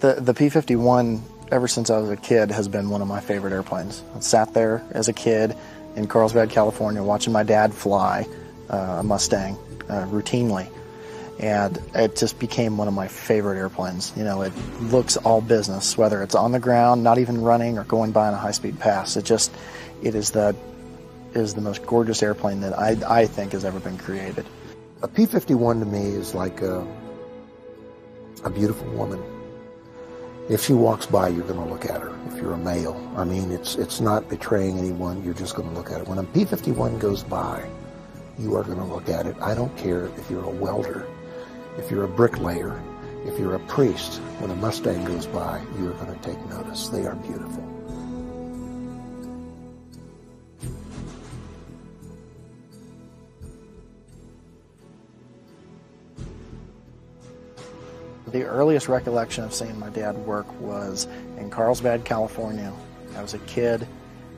The the P-51, ever since I was a kid, has been one of my favorite airplanes. I sat there as a kid in Carlsbad, California, watching my dad fly uh, a Mustang uh, routinely, and it just became one of my favorite airplanes. You know, it looks all business, whether it's on the ground, not even running, or going by on a high-speed pass. It just, it is the, is the most gorgeous airplane that I, I think has ever been created. A P-51 to me is like a, a beautiful woman. If she walks by, you're going to look at her. If you're a male, I mean, it's it's not betraying anyone. You're just going to look at it. When a P-51 goes by, you are going to look at it. I don't care if you're a welder, if you're a bricklayer, if you're a priest. When a Mustang goes by, you are going to take notice. They are beautiful. The earliest recollection of seeing my dad work was in Carlsbad, California. I was a kid.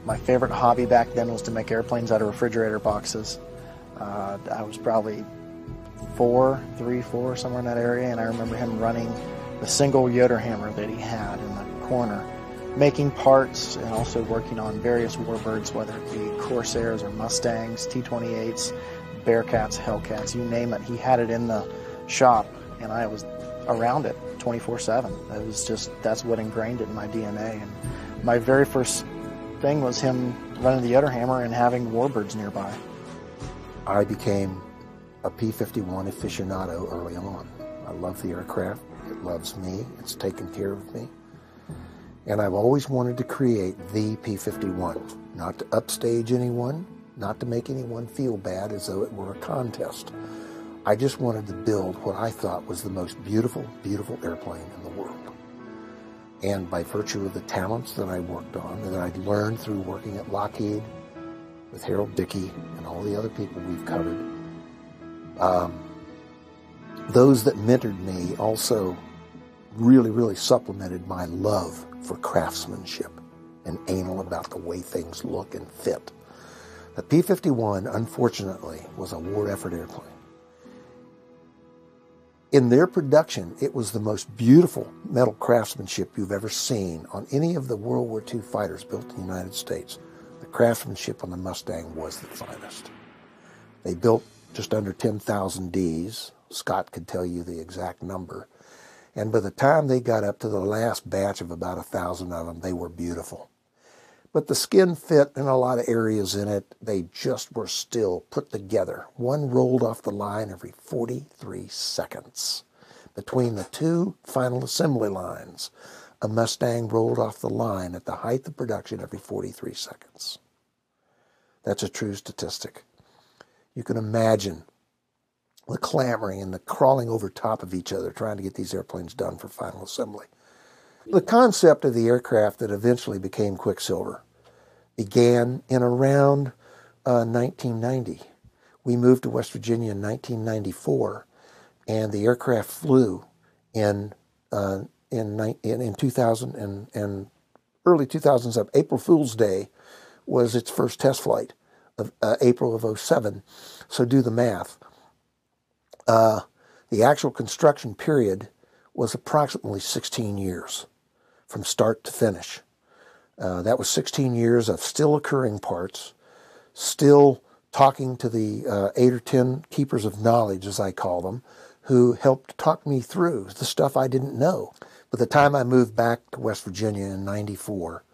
My favorite hobby back then was to make airplanes out of refrigerator boxes. Uh, I was probably four, three, four, somewhere in that area, and I remember him running the single Yoder hammer that he had in the corner, making parts and also working on various warbirds, whether it be Corsairs or Mustangs, T-28s, Bearcats, Hellcats, you name it. He had it in the shop, and I was around it 24/7. It was just that's what ingrained it in my DNA. And my very first thing was him running the Yoder hammer and having warbirds nearby. I became a P-51 aficionado early on. I love the aircraft. It loves me. It's taken care of me. And I've always wanted to create the P-51, not to upstage anyone, not to make anyone feel bad as though it were a contest. I just wanted to build what I thought was the most beautiful, beautiful airplane in the world. And by virtue of the talents that I worked on, that I'd learned through working at Lockheed with Harold Dickey and all the other people we've covered, um, those that mentored me also really, really supplemented my love for craftsmanship and anal about the way things look and fit. The P-51, unfortunately, was a war effort airplane. In their production, it was the most beautiful metal craftsmanship you've ever seen on any of the World War II fighters built in the United States. The craftsmanship on the Mustang was the finest. They built just under 10,000 Ds. Scott could tell you the exact number. And by the time they got up to the last batch of about a thousand of them, they were beautiful. But the skin fit in a lot of areas in it. They just were still put together. One rolled off the line every 43 seconds. Between the two final assembly lines, a Mustang rolled off the line at the height of production every 43 seconds. That's a true statistic. You can imagine the clamoring and the crawling over top of each other trying to get these airplanes done for final assembly. The concept of the aircraft that eventually became Quicksilver began in around uh, 1990. We moved to West Virginia in 1994, and the aircraft flew in uh, in, in, in 2000 and, and early 2007. April Fool's Day was its first test flight of uh, April of 07. So do the math. Uh, the actual construction period was approximately 16 years from start to finish. Uh, that was 16 years of still occurring parts, still talking to the uh, eight or 10 keepers of knowledge, as I call them, who helped talk me through the stuff I didn't know. By the time I moved back to West Virginia in 94,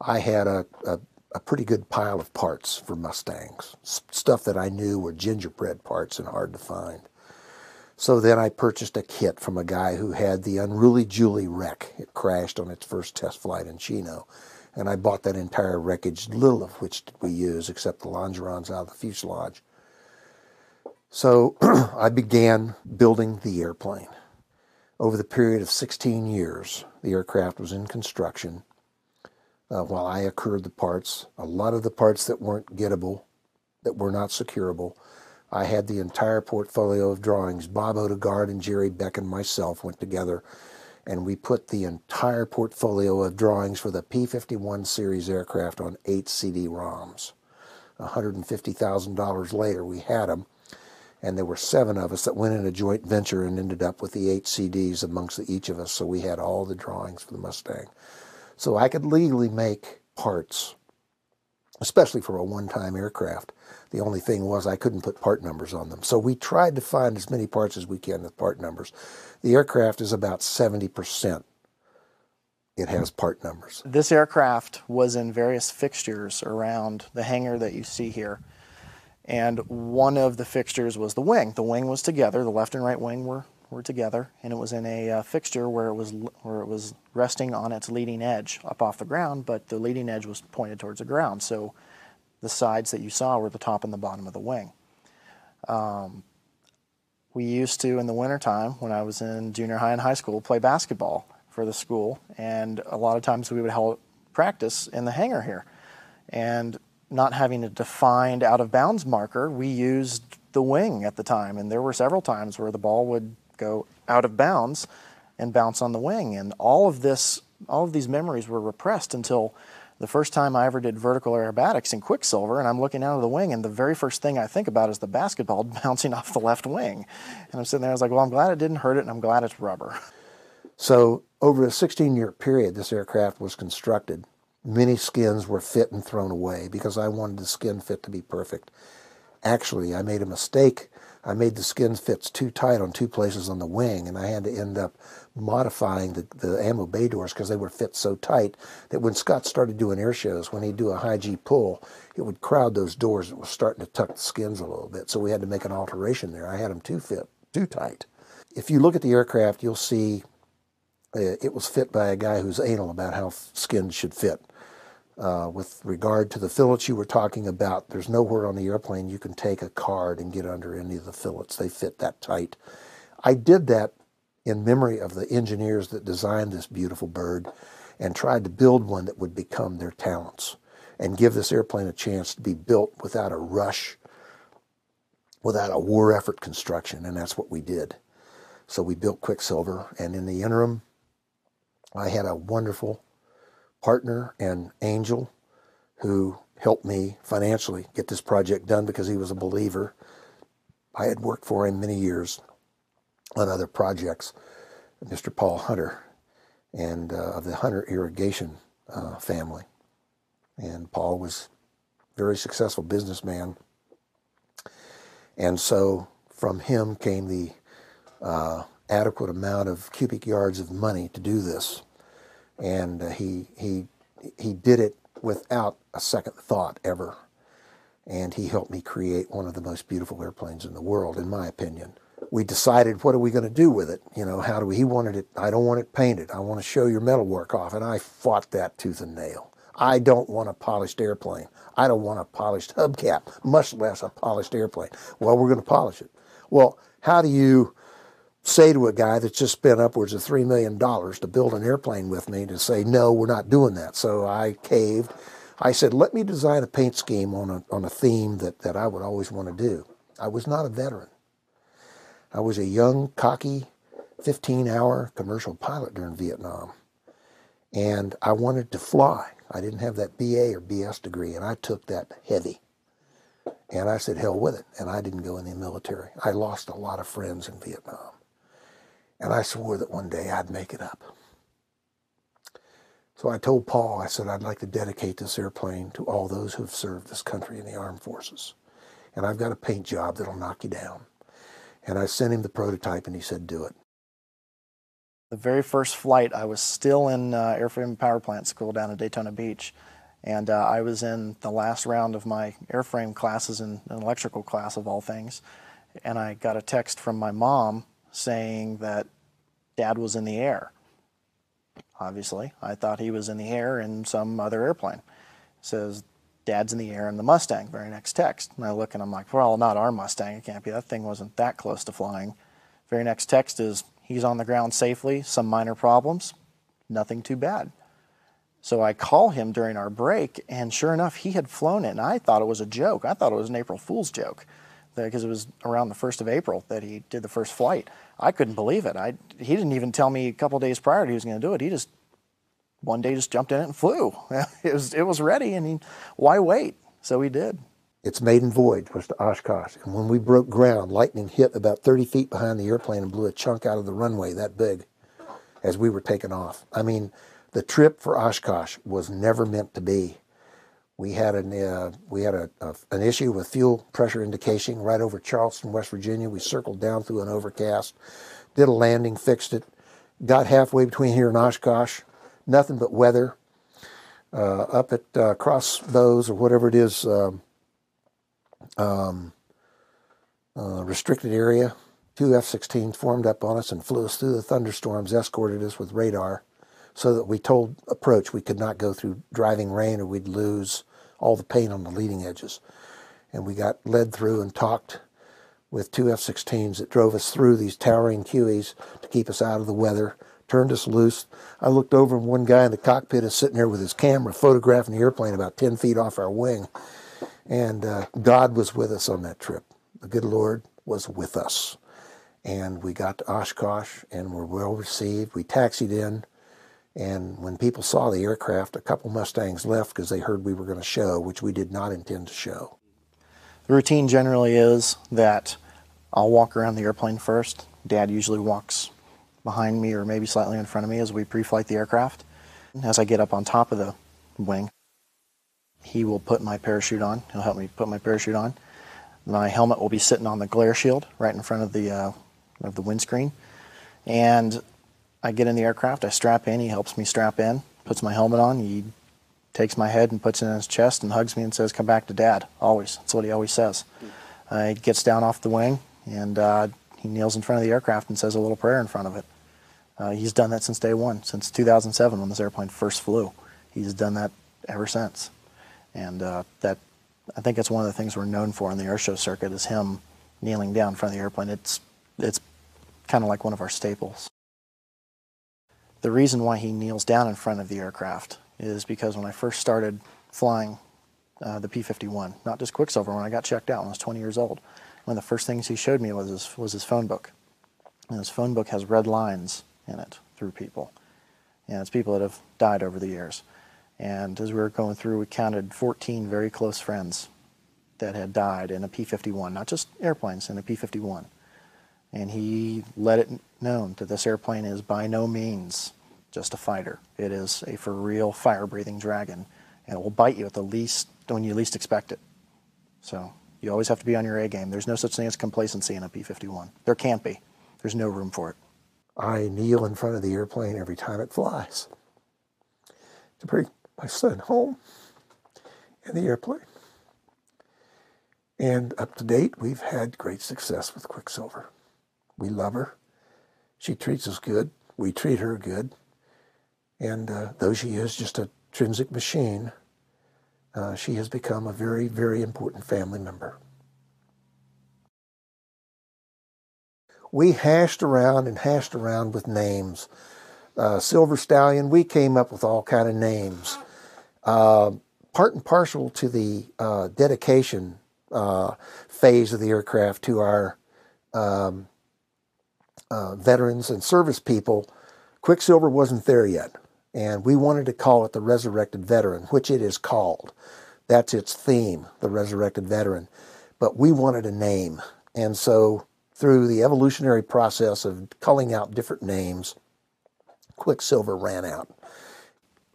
I had a, a, a pretty good pile of parts for Mustangs, stuff that I knew were gingerbread parts and hard to find. So then I purchased a kit from a guy who had the Unruly Julie wreck. It crashed on its first test flight in Chino. And I bought that entire wreckage, little of which did we use except the longerons out of the fuselage. So I began building the airplane. Over the period of 16 years, the aircraft was in construction uh, while I accrued the parts. A lot of the parts that weren't gettable, that were not securable, I had the entire portfolio of drawings. Bob Odegaard and Jerry Beck and myself went together and we put the entire portfolio of drawings for the P-51 series aircraft on eight CD-ROMs. $150,000 later, we had them. And there were seven of us that went in a joint venture and ended up with the eight CDs amongst each of us. So we had all the drawings for the Mustang. So I could legally make parts, especially for a one time aircraft. The only thing was I couldn't put part numbers on them. So we tried to find as many parts as we can with part numbers. The aircraft is about 70%. It has part numbers. This aircraft was in various fixtures around the hangar that you see here. And one of the fixtures was the wing. The wing was together, the left and right wing were, were together, and it was in a uh, fixture where it was where it was resting on its leading edge up off the ground, but the leading edge was pointed towards the ground. So the sides that you saw were the top and the bottom of the wing. Um, we used to, in the wintertime, when I was in junior high and high school, play basketball for the school, and a lot of times we would hold practice in the hangar here. And not having a defined out of bounds marker, we used the wing at the time, and there were several times where the ball would go out of bounds and bounce on the wing, and all of this, all of these memories were repressed until the first time I ever did vertical aerobatics in Quicksilver, and I'm looking out of the wing, and the very first thing I think about is the basketball bouncing off the left wing. And I'm sitting there, I was like, well, I'm glad it didn't hurt it, and I'm glad it's rubber. So, over a 16 year period, this aircraft was constructed. Many skins were fit and thrown away because I wanted the skin fit to be perfect. Actually, I made a mistake I made the skin fits too tight on two places on the wing, and I had to end up modifying the, the ammo bay doors because they were fit so tight that when Scott started doing air shows, when he'd do a high G pull, it would crowd those doors. It was starting to tuck the skins a little bit, so we had to make an alteration there. I had them too fit, too tight. If you look at the aircraft, you'll see uh, it was fit by a guy who's anal about how skins should fit. Uh, with regard to the fillets you were talking about, there's nowhere on the airplane you can take a card and get under any of the fillets. They fit that tight. I did that in memory of the engineers that designed this beautiful bird and tried to build one that would become their talents and give this airplane a chance to be built without a rush, without a war effort construction, and that's what we did. So we built Quicksilver, and in the interim, I had a wonderful partner and angel who helped me financially get this project done because he was a believer. I had worked for him many years on other projects, Mr. Paul Hunter, and uh, of the Hunter Irrigation uh, family. And Paul was a very successful businessman. And so from him came the uh, adequate amount of cubic yards of money to do this and uh, he he he did it without a second thought ever. And he helped me create one of the most beautiful airplanes in the world, in my opinion. We decided, what are we going to do with it? You know, how do we? He wanted it. I don't want it painted. I want to show your metal work off, and I fought that tooth and nail. I don't want a polished airplane. I don't want a polished hubcap, much less a polished airplane. Well, we're going to polish it. Well, how do you say to a guy that's just spent upwards of $3 million to build an airplane with me to say, no, we're not doing that. So I caved. I said, let me design a paint scheme on a, on a theme that, that I would always want to do. I was not a veteran. I was a young, cocky, 15 hour commercial pilot during Vietnam. And I wanted to fly. I didn't have that BA or BS degree, and I took that heavy. And I said, hell with it. And I didn't go in the military. I lost a lot of friends in Vietnam. And I swore that one day I'd make it up. So I told Paul, I said, I'd like to dedicate this airplane to all those who have served this country in the armed forces. And I've got a paint job that'll knock you down. And I sent him the prototype and he said, do it. The very first flight, I was still in uh, airframe power plant school down at Daytona Beach. And uh, I was in the last round of my airframe classes in an electrical class of all things. And I got a text from my mom saying that dad was in the air. Obviously, I thought he was in the air in some other airplane. It says dad's in the air in the Mustang. Very next text. And I look and I'm like, well, not our Mustang. It can't be. That thing wasn't that close to flying. Very next text is he's on the ground safely. Some minor problems. Nothing too bad. So I call him during our break, and sure enough, he had flown it. And I thought it was a joke. I thought it was an April Fool's joke because it was around the 1st of April that he did the first flight. I couldn't believe it. I, he didn't even tell me a couple days prior he was going to do it. He just one day just jumped in it and flew. it was it was ready, and he, why wait? So he did. its maiden voyage was to Oshkosh. And when we broke ground, lightning hit about 30 feet behind the airplane and blew a chunk out of the runway that big as we were taking off. I mean, the trip for Oshkosh was never meant to be. We had an uh, we had a, a, an issue with fuel pressure indication right over Charleston, West Virginia. We circled down through an overcast, did a landing, fixed it, got halfway between here and Oshkosh, nothing but weather. Uh, up at uh, Crossbows or whatever it is, um, um, uh, restricted area. Two F 16s formed up on us and flew us through the thunderstorms, escorted us with radar so that we told approach we could not go through driving rain or we'd lose all the paint on the leading edges. And we got led through and talked with two F 16s that drove us through these towering Hueys to keep us out of the weather, turned us loose. I looked over and one guy in the cockpit is sitting there with his camera photographing the airplane about 10 feet off our wing. And uh, God was with us on that trip. The good Lord was with us. And we got to Oshkosh and were well received. We taxied in. And when people saw the aircraft, a couple Mustangs left because they heard we were going to show, which we did not intend to show. The routine generally is that I'll walk around the airplane first. Dad usually walks behind me or maybe slightly in front of me as we pre-flight the aircraft. As I get up on top of the wing, he will put my parachute on. He'll help me put my parachute on. My helmet will be sitting on the glare shield right in front of the uh, of the windscreen. And I get in the aircraft, I strap in, he helps me strap in, puts my helmet on, he takes my head and puts it in his chest and hugs me and says, Come back to dad, always. That's what he always says. Uh, he gets down off the wing and uh, he kneels in front of the aircraft and says a little prayer in front of it. Uh, he's done that since day one, since 2007 when this airplane first flew. He's done that ever since. And uh, that, I think it's one of the things we're known for in the airshow circuit is him kneeling down in front of the airplane. It's, it's kind of like one of our staples. The reason why he kneels down in front of the aircraft is because when I first started flying uh, the P-51, not just Quicksilver, when I got checked out when I was 20 years old, one of the first things he showed me was his, was his phone book. And his phone book has red lines in it through people. And it's people that have died over the years. And as we were going through, we counted 14 very close friends that had died in a P-51, not just airplanes, in a P-51 and he let it known that this airplane is by no means just a fighter. It is a for real fire-breathing dragon, and it will bite you at the least when you least expect it. So you always have to be on your A game. There's no such thing as complacency in a P-51. There can't be. There's no room for it. I kneel in front of the airplane every time it flies to bring my son home in the airplane. And up to date, we've had great success with Quicksilver. We love her. She treats us good. We treat her good. And uh, though she is just a intrinsic machine, uh, she has become a very, very important family member. We hashed around and hashed around with names. Uh, Silver Stallion, we came up with all kind of names. Uh, part and parcel to the uh, dedication uh, phase of the aircraft to our um, uh, veterans and service people, Quicksilver wasn't there yet. And we wanted to call it the Resurrected Veteran, which it is called. That's its theme, the Resurrected Veteran. But we wanted a name. And so, through the evolutionary process of culling out different names, Quicksilver ran out.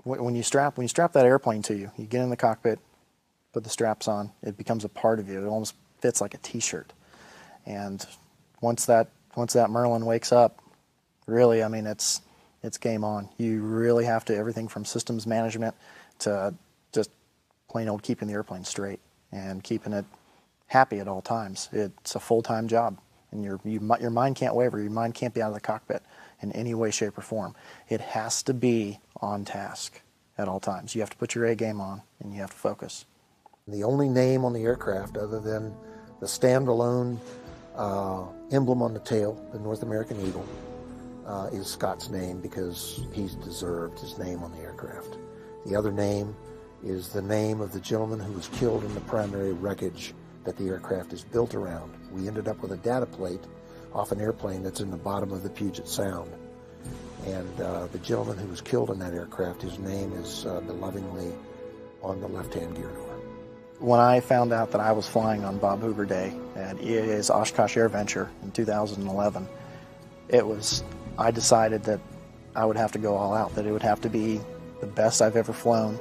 When you strap when you strap that airplane to you, you get in the cockpit, put the straps on, it becomes a part of you. It almost fits like a T-shirt. And once that once that Merlin wakes up, really, I mean, it's it's game on. You really have to everything from systems management to just plain old keeping the airplane straight and keeping it happy at all times. It's a full-time job, and your you, your mind can't waver. Your mind can't be out of the cockpit in any way, shape, or form. It has to be on task at all times. You have to put your A game on, and you have to focus. The only name on the aircraft, other than the standalone uh, emblem on the tail, the North American Eagle, uh, is Scott's name because he's deserved his name on the aircraft. The other name is the name of the gentleman who was killed in the primary wreckage that the aircraft is built around. We ended up with a data plate off an airplane that's in the bottom of the Puget Sound. And uh, the gentleman who was killed in that aircraft, his name is uh, on the left-hand gear door. when I found out that I was flying on Bob Hoover Day at EAA's Oshkosh Air Venture in 2011, it was, I decided that I would have to go all out, that it would have to be the best I've ever flown,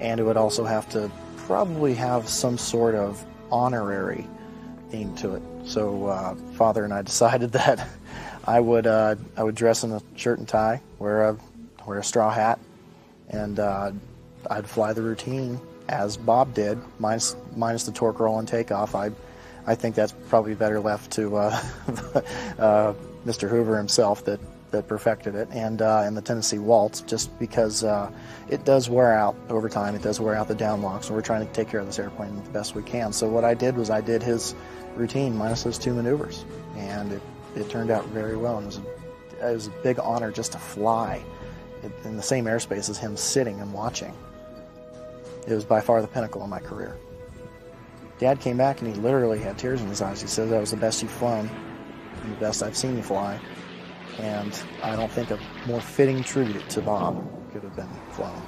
and it would also have to probably have some sort of honorary theme to it. So uh, father and I decided that I would uh, I would dress in a shirt and tie, wear a wear a straw hat, and uh, I'd fly the routine as Bob did, minus minus the torque roll and takeoff. I I think that's probably better left to uh, uh, Mr. Hoover himself that that perfected it, and uh, and the Tennessee Waltz, just because uh, it does wear out over time. It does wear out the downlocks, and we're trying to take care of this airplane the best we can. So what I did was I did his routine minus those two maneuvers, and it, it turned out very well. And it was a, it was a big honor just to fly in the same airspace as him sitting and watching. It was by far the pinnacle of my career. Dad came back and he literally had tears in his eyes. He said that was the best you've flown and the best I've seen you fly. And I don't think a more fitting tribute to Bob could have been flown.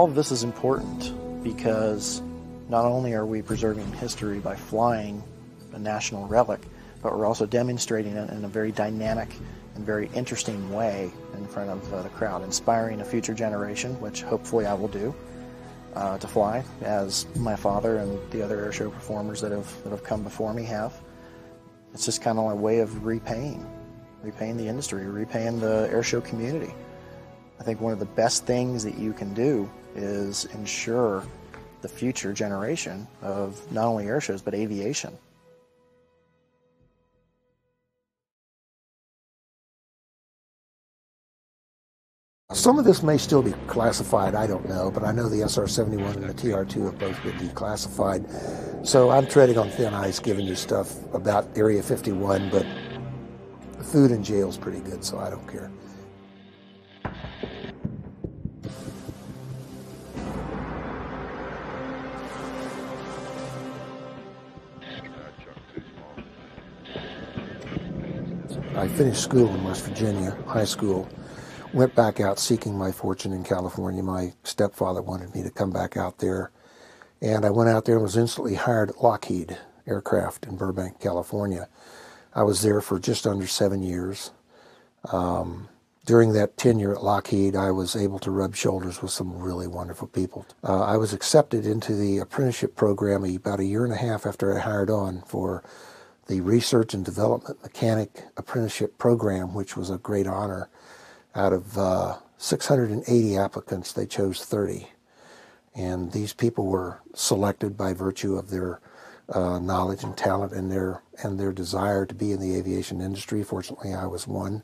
All of this is important because not only are we preserving history by flying a national relic, but we're also demonstrating it in a very dynamic and very interesting way in front of uh, the crowd, inspiring a future generation, which hopefully I will do, uh, to fly, as my father and the other airshow performers that have that have come before me have. It's just kind of a way of repaying, repaying the industry, repaying the airshow community. I think one of the best things that you can do is ensure the future generation of not only air shows but aviation. Some of this may still be classified, I don't know, but I know the SR 71 and the TR 2 have both been declassified. So I'm treading on thin ice giving you stuff about Area 51, but the food in jail is pretty good, so I don't care. I finished school in West Virginia, high school, went back out seeking my fortune in California. My stepfather wanted me to come back out there. And I went out there and was instantly hired at Lockheed Aircraft in Burbank, California. I was there for just under seven years. Um, during that tenure at Lockheed, I was able to rub shoulders with some really wonderful people. Uh, I was accepted into the apprenticeship program about a year and a half after I hired on for the Research and Development Mechanic Apprenticeship Program, which was a great honor. Out of uh, 680 applicants, they chose 30. And these people were selected by virtue of their uh, knowledge and talent and their and their desire to be in the aviation industry. Fortunately, I was one.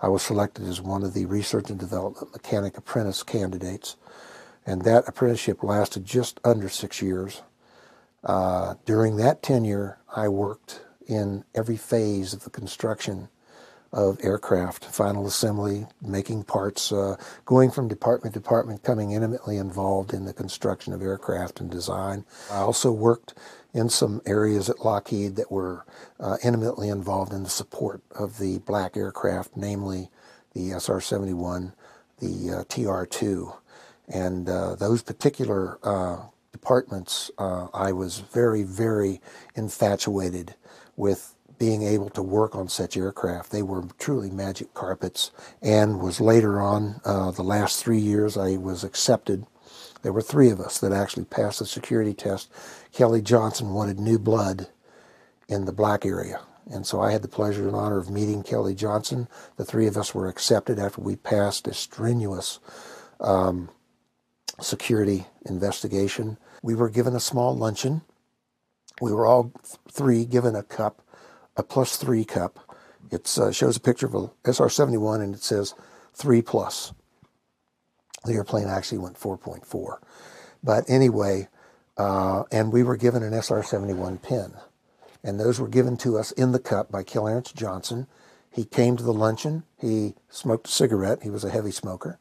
I was selected as one of the research and development mechanic apprentice candidates, and that apprenticeship lasted just under six years. Uh, during that tenure, I worked in every phase of the construction of aircraft, final assembly, making parts, uh, going from department to department, coming intimately involved in the construction of aircraft and design. I also worked in some areas at Lockheed that were uh, intimately involved in the support of the black aircraft, namely the SR 71, the uh, TR 2. And uh, those particular uh, departments, uh, I was very, very infatuated with being able to work on such aircraft. They were truly magic carpets and was later on, uh, the last three years, I was accepted. There were three of us that actually passed the security test. Kelly Johnson wanted new blood in the black area. And so I had the pleasure and honor of meeting Kelly Johnson. The three of us were accepted after we passed a strenuous um, security investigation. We were given a small luncheon. We were all three given a cup a plus three cup. It uh, shows a picture of a SR-71 and it says three plus. The airplane actually went 4.4. But anyway, uh, and we were given an SR-71 pin. And those were given to us in the cup by Clarence Johnson. He came to the luncheon. He smoked a cigarette. He was a heavy smoker.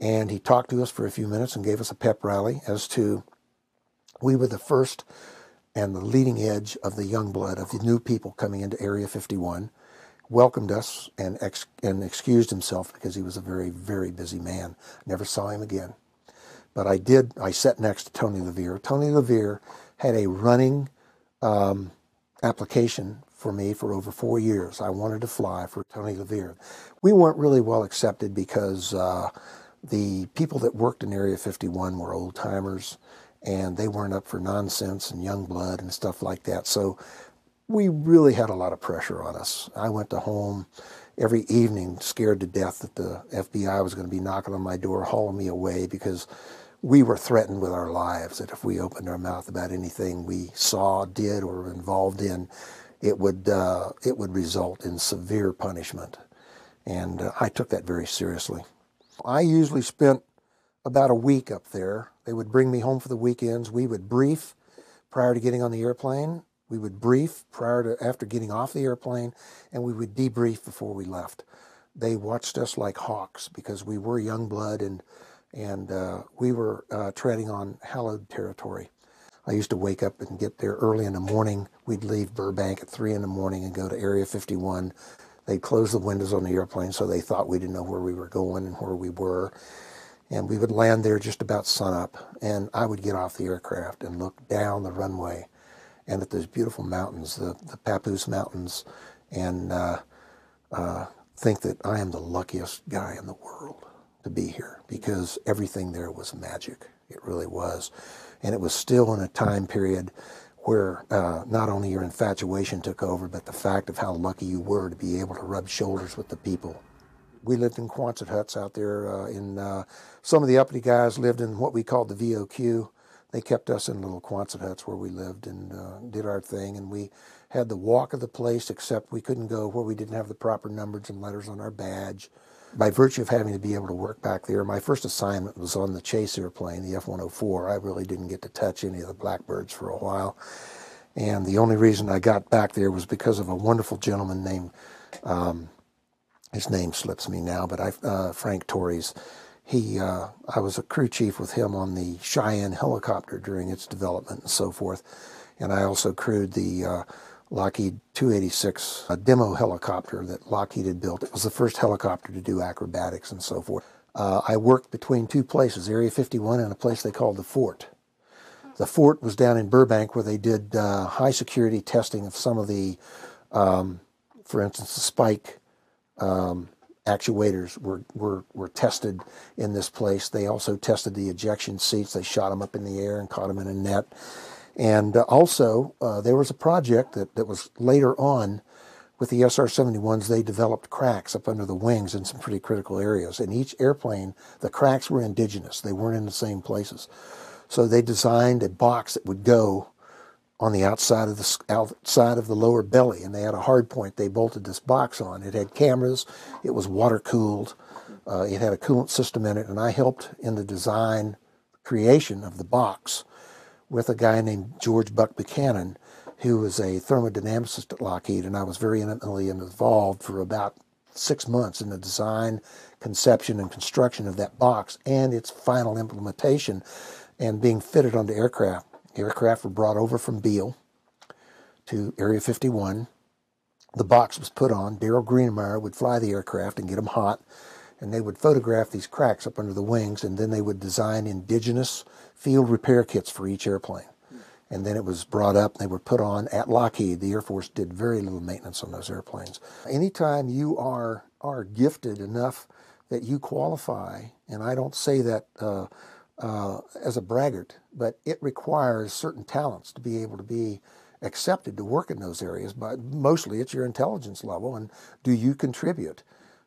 And he talked to us for a few minutes and gave us a pep rally as to we were the first and the leading edge of the young blood of the new people coming into Area 51, welcomed us and, ex- and excused himself because he was a very, very busy man. Never saw him again. But I did, I sat next to Tony LeVier. Tony LeVier had a running um, application for me for over four years. I wanted to fly for Tony LeVier. We weren't really well accepted because uh, the people that worked in Area 51 were old timers and they weren't up for nonsense and young blood and stuff like that. So we really had a lot of pressure on us. I went to home every evening scared to death that the FBI was going to be knocking on my door, hauling me away because we were threatened with our lives that if we opened our mouth about anything we saw, did, or were involved in, it would uh, it would result in severe punishment. And uh, I took that very seriously. I usually spent about a week up there. They would bring me home for the weekends. We would brief prior to getting on the airplane. We would brief prior to after getting off the airplane, and we would debrief before we left. They watched us like hawks because we were young blood and and uh, we were uh, treading on hallowed territory. I used to wake up and get there early in the morning. We'd leave Burbank at three in the morning and go to Area 51. They'd close the windows on the airplane so they thought we didn't know where we were going and where we were and we would land there just about sunup and i would get off the aircraft and look down the runway and at those beautiful mountains the, the papoose mountains and uh, uh, think that i am the luckiest guy in the world to be here because everything there was magic. It really was. And it was still in a time period where uh, not only your infatuation took over but the fact of how lucky you were to be able to rub shoulders with the people we lived in Quonset huts out there. Uh, in uh, some of the uppity guys lived in what we called the VOQ. They kept us in little Quonset huts where we lived and uh, did our thing. And we had the walk of the place, except we couldn't go where we didn't have the proper numbers and letters on our badge. By virtue of having to be able to work back there, my first assignment was on the chase airplane, the F-104. I really didn't get to touch any of the blackbirds for a while. And the only reason I got back there was because of a wonderful gentleman named um, his name slips me now, but I, uh, Frank Torres, he, uh, I was a crew chief with him on the Cheyenne helicopter during its development and so forth. And I also crewed the uh, Lockheed 286 demo helicopter that Lockheed had built. It was the first helicopter to do acrobatics and so forth. Uh, I worked between two places, Area 51 and a place they called the Fort. The Fort was down in Burbank where they did uh, high security testing of some of the, um, for instance, the Spike um, actuators were, were, were tested in this place. They also tested the ejection seats. They shot them up in the air and caught them in a net. And uh, also, uh, there was a project that, that was later on with the SR 71s. They developed cracks up under the wings in some pretty critical areas. In each airplane, the cracks were indigenous, they weren't in the same places. So they designed a box that would go on the outside of the outside of the lower belly, and they had a hard point. They bolted this box on. It had cameras. It was water cooled. Uh, it had a coolant system in it, and I helped in the design creation of the box, with a guy named George Buck Buchanan, who was a thermodynamicist at Lockheed, and I was very intimately involved for about six months in the design, conception, and construction of that box and its final implementation and being fitted onto aircraft. Aircraft were brought over from Beale to Area 51. The box was put on. Darryl Greenamyer would fly the aircraft and get them hot, and they would photograph these cracks up under the wings, and then they would design indigenous field repair kits for each airplane. And then it was brought up and they were put on at Lockheed. The Air Force did very little maintenance on those airplanes. Anytime you are, are gifted enough that you qualify, and I don't say that uh, uh, as a braggart, but it requires certain talents to be able to be accepted to work in those areas. But mostly it's your intelligence level and do you contribute?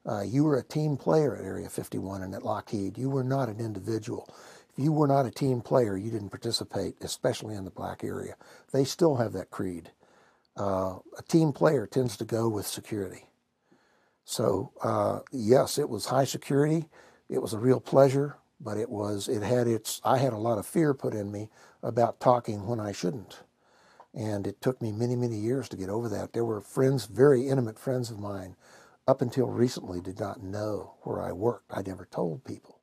Uh, you were a team player at Area 51 and at Lockheed. You were not an individual. If you were not a team player, you didn't participate, especially in the black area. They still have that creed. Uh, a team player tends to go with security. So uh, yes, it was high security. It was a real pleasure, but it was it had its. I had a lot of fear put in me about talking when I shouldn't, and it took me many many years to get over that. There were friends, very intimate friends of mine, up until recently, did not know where I worked. I never told people.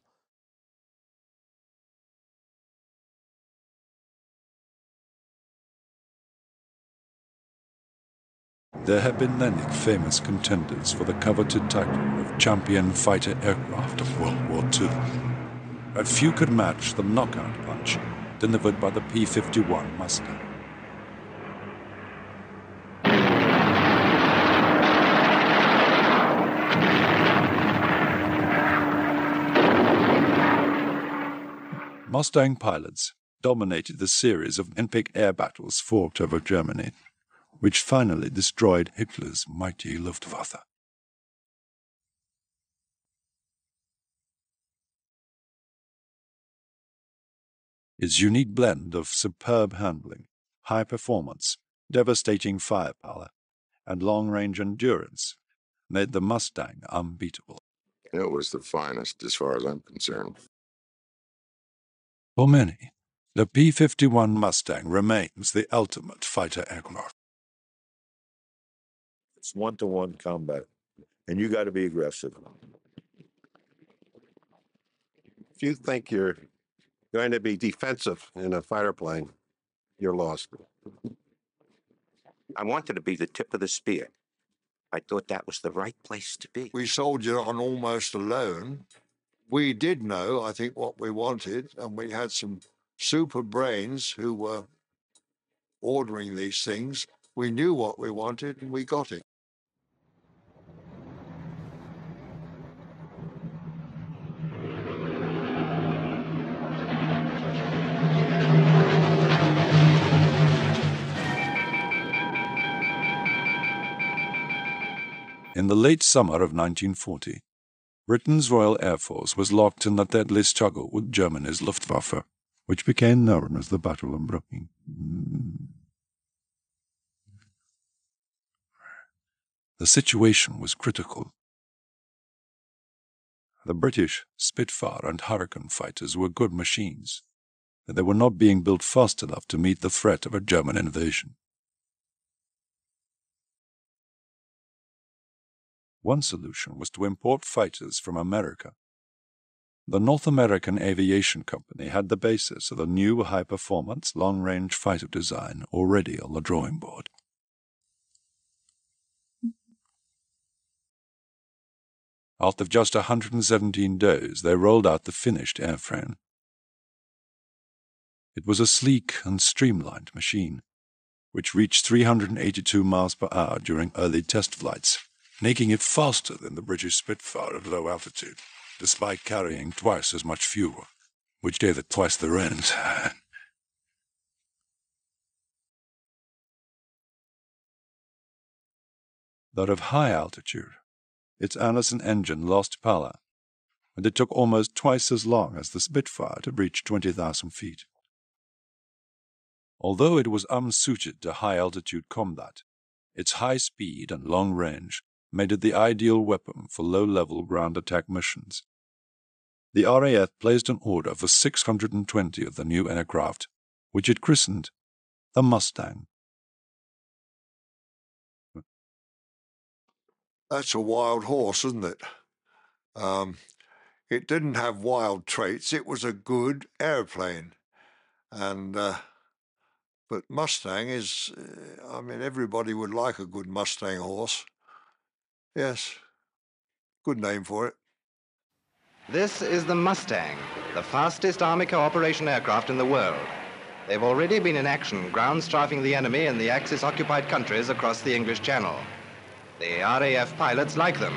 There have been many famous contenders for the coveted title of champion fighter aircraft of World War II, but few could match the knockout punch delivered by the P-51 Mustang. Mustang pilots dominated the series of epic air battles fought over Germany which finally destroyed Hitler's mighty Luftwaffe. Its unique blend of superb handling, high performance, devastating firepower, and long-range endurance made the Mustang unbeatable. It was the finest as far as I'm concerned. For many, the P-51 Mustang remains the ultimate fighter aircraft. It's one to one combat, and you got to be aggressive. If you think you're going to be defensive in a fighter plane, you're lost. I wanted to be the tip of the spear. I thought that was the right place to be. We soldiered on almost alone. We did know, I think, what we wanted, and we had some super brains who were ordering these things. We knew what we wanted, and we got it. In the late summer of 1940, Britain's Royal Air Force was locked in a deadly struggle with Germany's Luftwaffe, which became known as the Battle of Britain. The situation was critical. The British Spitfire and Hurricane fighters were good machines, but they were not being built fast enough to meet the threat of a German invasion. One solution was to import fighters from America. The North American Aviation Company had the basis of the new high-performance long-range fighter design already on the drawing board. After just 117 days, they rolled out the finished airframe. It was a sleek and streamlined machine, which reached 382 miles per hour during early test flights making it faster than the British Spitfire at low altitude, despite carrying twice as much fuel, which gave it twice the range. but of high altitude, its Allison engine lost power, and it took almost twice as long as the Spitfire to reach 20,000 feet. Although it was unsuited to high altitude combat, its high speed and long range made it the ideal weapon for low-level ground attack missions. The RAF placed an order for 620 of the new aircraft, which it christened the Mustang. That's a wild horse, isn't it? Um, it didn't have wild traits. It was a good airplane, and uh, but Mustang is. Uh, I mean, everybody would like a good Mustang horse. Yes, good name for it. This is the Mustang, the fastest Army cooperation aircraft in the world. They've already been in action, ground strafing the enemy in the Axis occupied countries across the English Channel. The RAF pilots like them.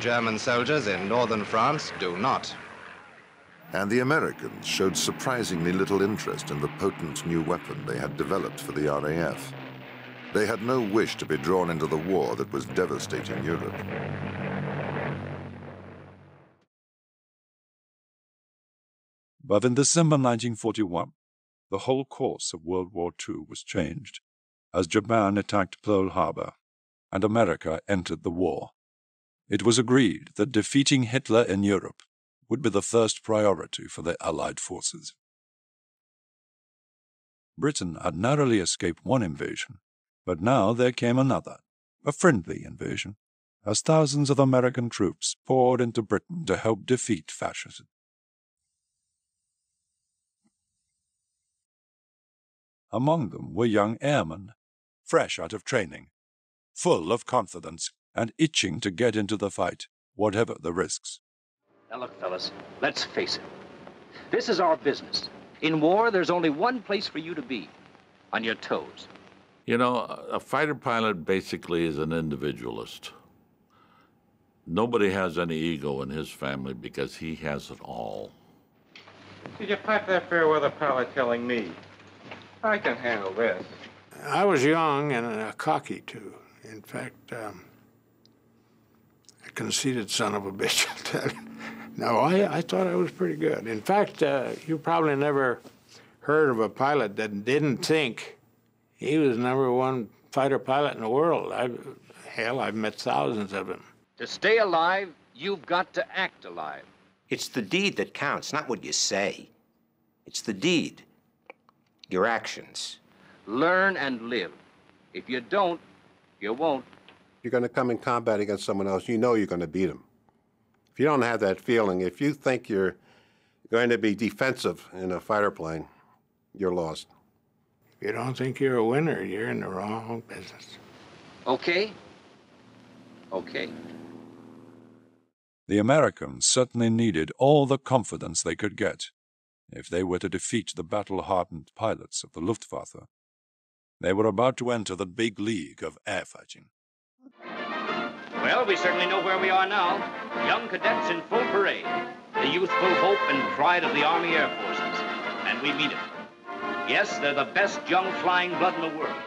German soldiers in northern France do not. And the Americans showed surprisingly little interest in the potent new weapon they had developed for the RAF. They had no wish to be drawn into the war that was devastating Europe. But in December 1941, the whole course of World War II was changed as Japan attacked Pearl Harbor and America entered the war. It was agreed that defeating Hitler in Europe would be the first priority for the Allied forces. Britain had narrowly escaped one invasion, but now there came another, a friendly invasion, as thousands of American troops poured into Britain to help defeat fascism. Among them were young airmen, fresh out of training, full of confidence and itching to get into the fight, whatever the risks. Now, look, fellas, let's face it. This is our business. In war, there's only one place for you to be on your toes. You know, a fighter pilot basically is an individualist. Nobody has any ego in his family because he has it all. Did you pipe that fair weather pilot telling me? I can handle this. I was young and uh, cocky, too. In fact, um, a conceited son of a bitch. no, I, I thought I was pretty good. In fact, uh, you probably never heard of a pilot that didn't think he was number one fighter pilot in the world. I, hell, I've met thousands of them. To stay alive, you've got to act alive. It's the deed that counts, not what you say. It's the deed your actions. Learn and live. If you don't, you won't. You're going to come in combat against someone else, you know you're going to beat them. If you don't have that feeling, if you think you're going to be defensive in a fighter plane, you're lost. If you don't think you're a winner, you're in the wrong business. Okay? Okay. The Americans certainly needed all the confidence they could get if they were to defeat the battle-hardened pilots of the Luftwaffe. They were about to enter the big league of air fighting. Well, we certainly know where we are now. Young cadets in full parade. The youthful hope and pride of the Army Air Forces. And we mean it. Yes, they're the best young flying blood in the world.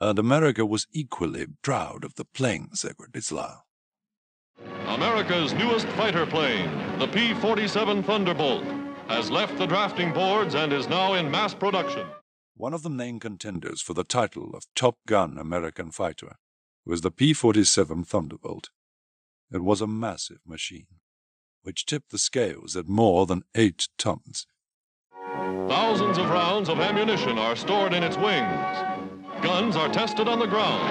And America was equally proud of the plane, they were Isla. America's newest fighter plane, the P 47 Thunderbolt, has left the drafting boards and is now in mass production. One of the main contenders for the title of Top Gun American fighter was the P 47 Thunderbolt. It was a massive machine, which tipped the scales at more than eight tons. Thousands of rounds of ammunition are stored in its wings. Guns are tested on the ground.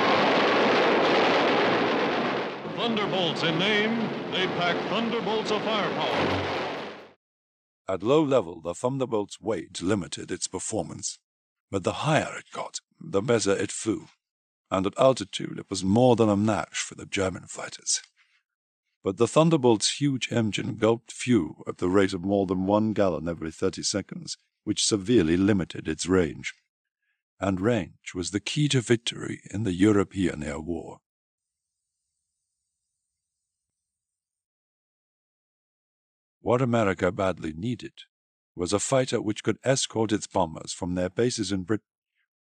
Thunderbolts in name, they pack thunderbolts of firepower. At low level, the Thunderbolt's weight limited its performance, but the higher it got, the better it flew, and at altitude it was more than a match for the German fighters. But the Thunderbolt's huge engine gulped fuel at the rate of more than one gallon every thirty seconds, which severely limited its range. And range was the key to victory in the European air war. What America badly needed was a fighter which could escort its bombers from their bases in Britain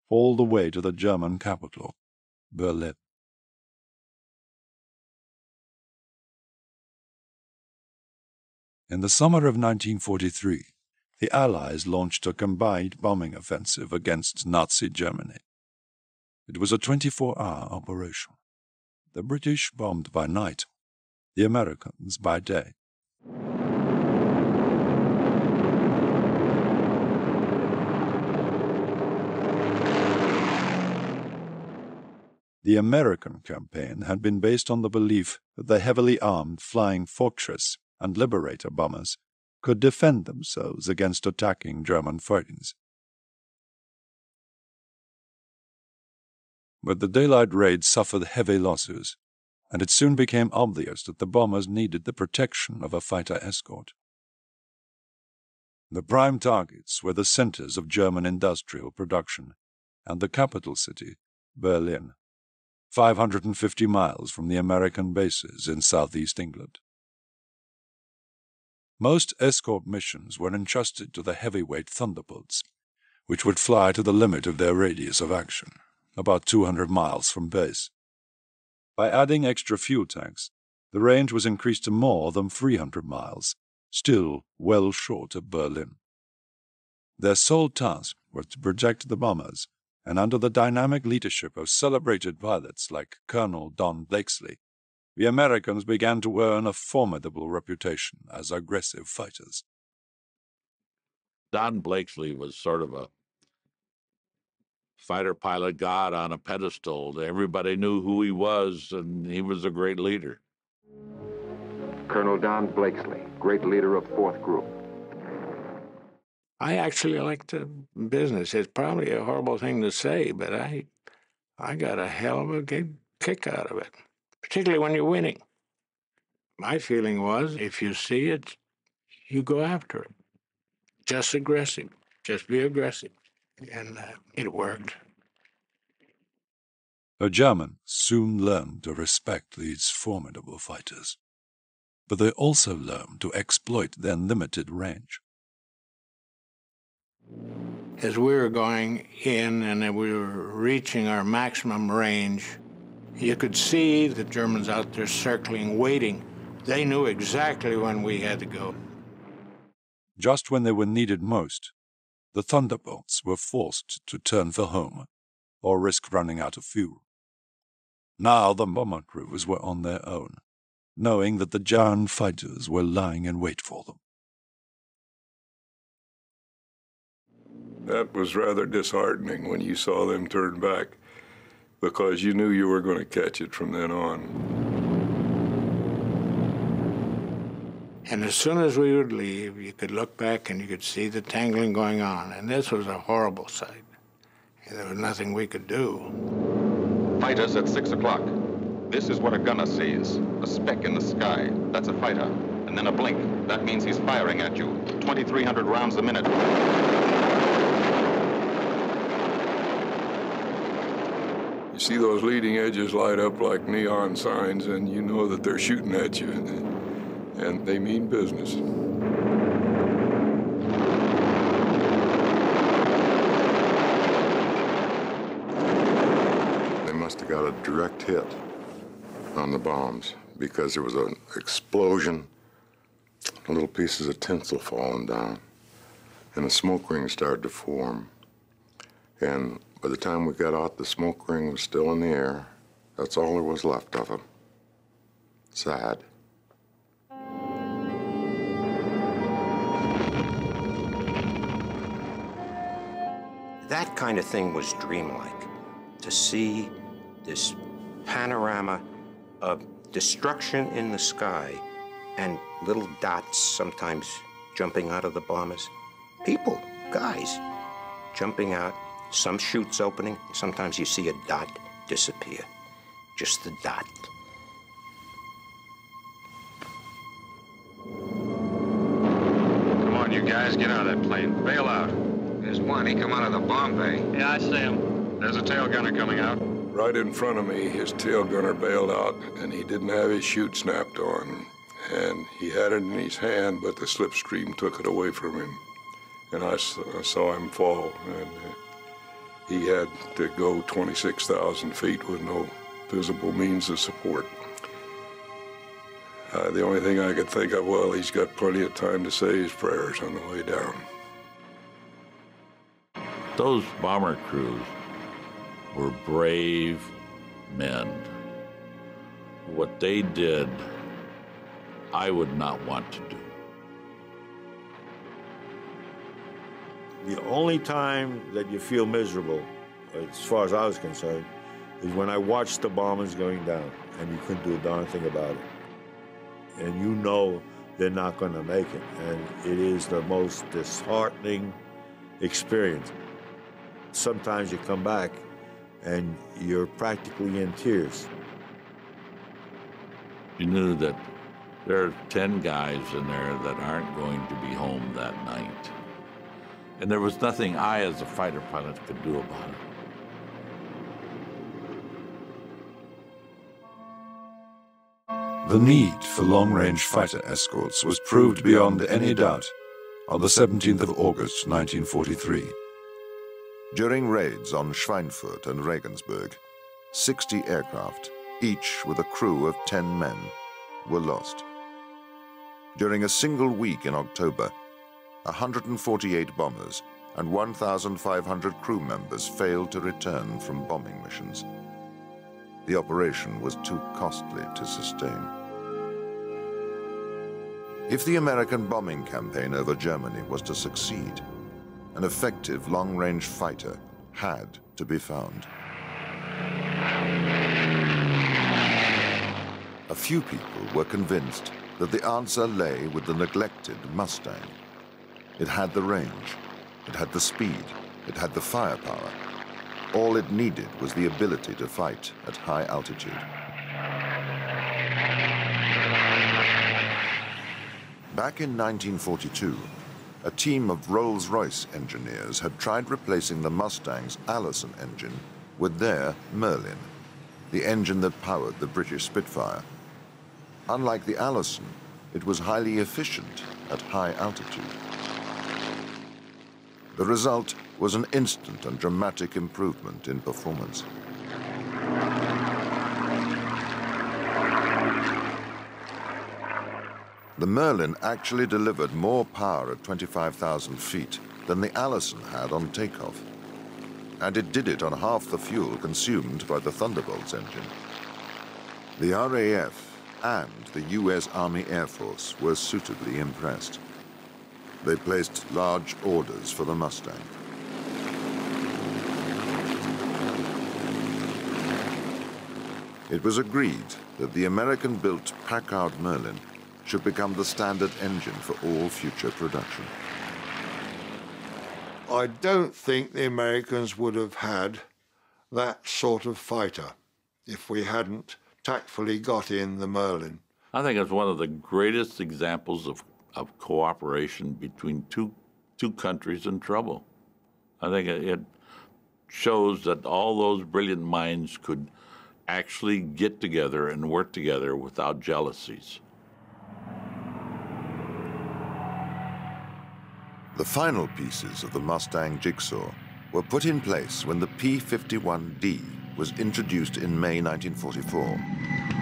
all the way to the German capital, Berlin. In the summer of 1943, the Allies launched a combined bombing offensive against Nazi Germany. It was a 24 hour operation. The British bombed by night, the Americans by day. The American campaign had been based on the belief that the heavily armed Flying Fortress and Liberator bombers could defend themselves against attacking German fighters. But the daylight raids suffered heavy losses, and it soon became obvious that the bombers needed the protection of a fighter escort. The prime targets were the centers of German industrial production and the capital city, Berlin, 550 miles from the American bases in southeast England. Most escort missions were entrusted to the heavyweight Thunderbolts, which would fly to the limit of their radius of action, about 200 miles from base. By adding extra fuel tanks, the range was increased to more than 300 miles, still well short of Berlin. Their sole task was to project the bombers, and under the dynamic leadership of celebrated pilots like Colonel Don Blakeslee, the Americans began to earn a formidable reputation as aggressive fighters. Don Blakeslee was sort of a fighter pilot god on a pedestal. Everybody knew who he was, and he was a great leader. Colonel Don Blakeslee, great leader of 4th Group. I actually like the business. It's probably a horrible thing to say, but I, I got a hell of a good kick out of it, particularly when you're winning. My feeling was if you see it, you go after it. Just aggressive. Just be aggressive and uh, it worked. The Germans soon learned to respect these formidable fighters, but they also learned to exploit their limited range. As we were going in and we were reaching our maximum range, you could see the Germans out there circling, waiting. They knew exactly when we had to go. Just when they were needed most, the Thunderbolts were forced to turn for home or risk running out of fuel. Now the bomber crews were on their own, knowing that the German fighters were lying in wait for them. That was rather disheartening when you saw them turn back, because you knew you were going to catch it from then on. And as soon as we would leave, you could look back and you could see the tangling going on. And this was a horrible sight. There was nothing we could do. Fighters at 6 o'clock. This is what a gunner sees. A speck in the sky. That's a fighter. And then a blink. That means he's firing at you. 2,300 rounds a minute. You see those leading edges light up like neon signs, and you know that they're shooting at you and they mean business. They must have got a direct hit on the bombs because there was an explosion, little pieces of tinsel falling down, and a smoke ring started to form. And by the time we got out, the smoke ring was still in the air. That's all there was left of it. Sad. That kind of thing was dreamlike. To see this panorama of destruction in the sky and little dots sometimes jumping out of the bombers. People, guys, jumping out, some chutes opening. Sometimes you see a dot disappear. Just the dot. Come on, you guys, get out of that plane. Bail out. There's one. He come out of the bomb bay. Yeah, I see him. There's a tail gunner coming out. Right in front of me, his tail gunner bailed out, and he didn't have his chute snapped on. And he had it in his hand, but the slipstream took it away from him. And I, I saw him fall, and uh, he had to go 26,000 feet with no visible means of support. Uh, the only thing I could think of, well, he's got plenty of time to say his prayers on the way down. Those bomber crews were brave men. What they did, I would not want to do. The only time that you feel miserable, as far as I was concerned, is when I watched the bombers going down and you couldn't do a darn thing about it. And you know they're not going to make it. And it is the most disheartening experience. Sometimes you come back and you're practically in tears. You knew that there are 10 guys in there that aren't going to be home that night. And there was nothing I, as a fighter pilot, could do about it. The need for long-range fighter escorts was proved beyond any doubt on the 17th of August 1943. During raids on Schweinfurt and Regensburg, 60 aircraft, each with a crew of 10 men, were lost. During a single week in October, 148 bombers and 1,500 crew members failed to return from bombing missions. The operation was too costly to sustain. If the American bombing campaign over Germany was to succeed, an effective long-range fighter had to be found. A few people were convinced that the answer lay with the neglected Mustang. It had the range, it had the speed, it had the firepower. All it needed was the ability to fight at high altitude. Back in 1942, a team of Rolls-Royce engineers had tried replacing the Mustang's Allison engine with their Merlin, the engine that powered the British Spitfire. Unlike the Allison, it was highly efficient at high altitude. The result was an instant and dramatic improvement in performance. The Merlin actually delivered more power at 25,000 feet than the Allison had on takeoff. And it did it on half the fuel consumed by the Thunderbolt's engine. The RAF and the U.S. Army Air Force were suitably impressed. They placed large orders for the Mustang. It was agreed that the American-built Packard Merlin should become the standard engine for all future production. I don't think the Americans would have had that sort of fighter if we hadn't tactfully got in the Merlin. I think it's one of the greatest examples of, of cooperation between two, two countries in trouble. I think it, shows that all those brilliant minds could actually get together and work together without jealousies. The final pieces of the Mustang jigsaw were put in place when the P-51D was introduced in May 1944.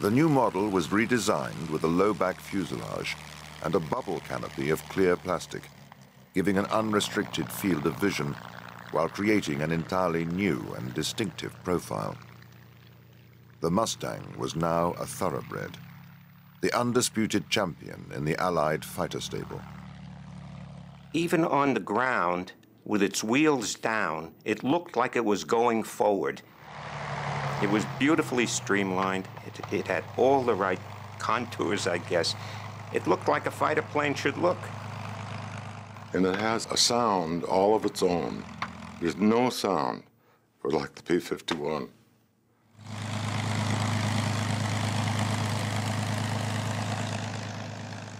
The new model was redesigned with a low-back fuselage and a bubble canopy of clear plastic, giving an unrestricted field of vision while creating an entirely new and distinctive profile. The Mustang was now a thoroughbred, the undisputed champion in the Allied fighter stable. Even on the ground, with its wheels down, it looked like it was going forward. It was beautifully streamlined. It, it had all the right contours, I guess. It looked like a fighter plane should look. And it has a sound all of its own. There's no sound for like the P-51.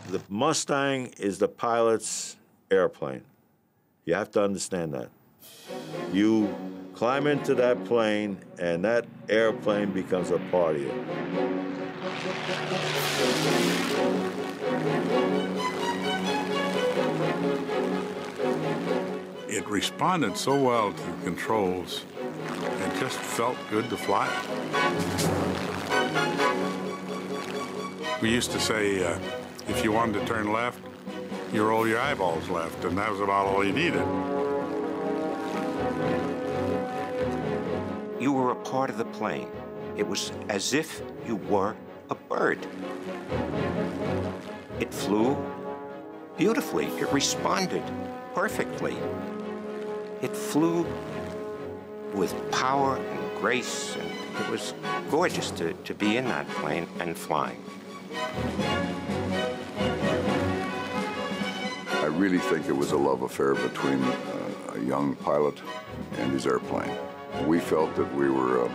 The Mustang is the pilot's airplane. You have to understand that. You climb into that plane, and that airplane becomes a part of you. It responded so well to the controls, it just felt good to fly. We used to say, uh, if you wanted to turn left, you roll your eyeballs left, and that was about all you needed. Were a part of the plane. It was as if you were a bird. It flew beautifully. It responded perfectly. It flew with power and grace, and it was gorgeous to, to be in that plane and flying. I really think it was a love affair between uh, a young pilot and his airplane. We felt that we were uh,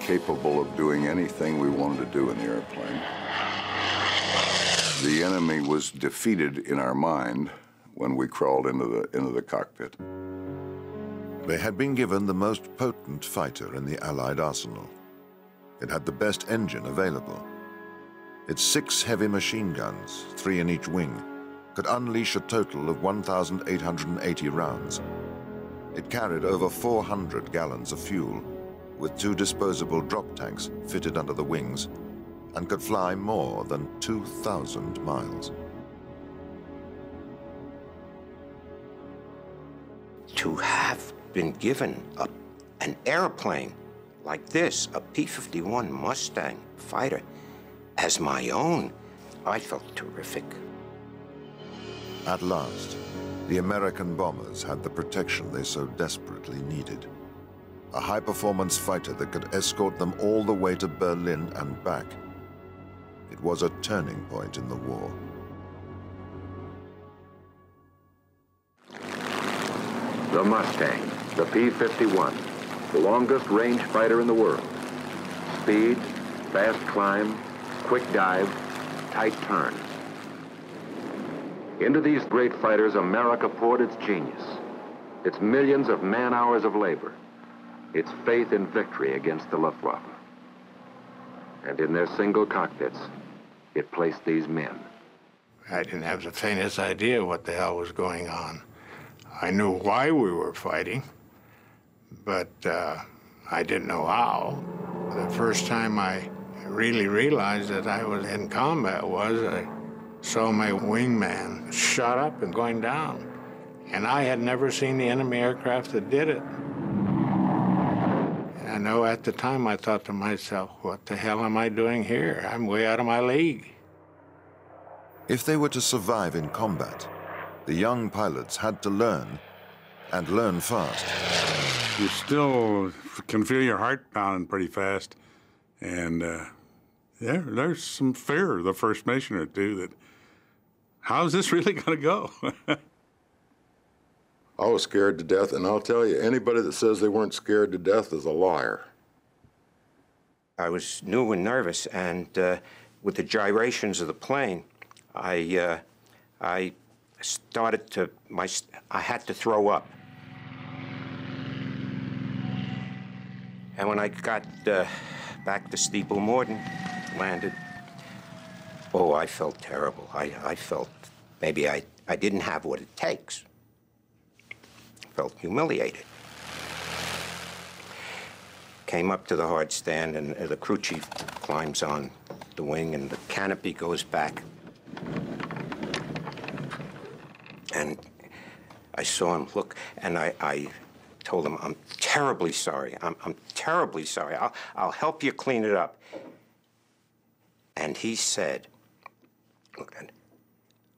capable of doing anything we wanted to do in the airplane. The enemy was defeated in our mind when we crawled into the, into the cockpit. They had been given the most potent fighter in the Allied arsenal. It had the best engine available. Its six heavy machine guns, three in each wing, could unleash a total of 1,880 rounds. It carried over 400 gallons of fuel, with two disposable drop tanks fitted under the wings, and could fly more than 2,000 miles. To have been given a, an airplane like this, a P-51 Mustang fighter, as my own, I felt terrific. At last, the American bombers had the protection they so desperately needed. A high-performance fighter that could escort them all the way to Berlin and back. It was a turning point in the war. The Mustang, the P-51, the longest range fighter in the world. Speed, fast climb, quick dive, tight turns. Into these great fighters, America poured its genius, its millions of man-hours of labor, its faith in victory against the Luftwaffe. And in their single cockpits, it placed these men. I didn't have the faintest idea what the hell was going on. I knew why we were fighting, but uh, I didn't know how. The first time I really realized that I was in combat was I saw my wingman shot up and going down. And I had never seen the enemy aircraft that did it. And I know at the time I thought to myself, what the hell am I doing here? I'm way out of my league. If they were to survive in combat, the young pilots had to learn, and learn fast. You still can feel your heart pounding pretty fast, and uh, yeah, there's some fear the first mission or two that how's this really going to go? I was scared to death, and I'll tell you, anybody that says they weren't scared to death is a liar. I was new and nervous, and uh, with the gyrations of the plane, I, uh, I started to, my, I had to throw up. And when I got uh, back to Steeple Morden, landed, oh, I felt terrible. I, I felt maybe I, I didn't have what it takes. Felt humiliated. Came up to the hard stand, and uh, the crew chief climbs on the wing, and the canopy goes back. And I saw him look, and I, I told him, I'm terribly sorry. I'm, I'm terribly sorry. I'll, I'll help you clean it up. And he said, Look,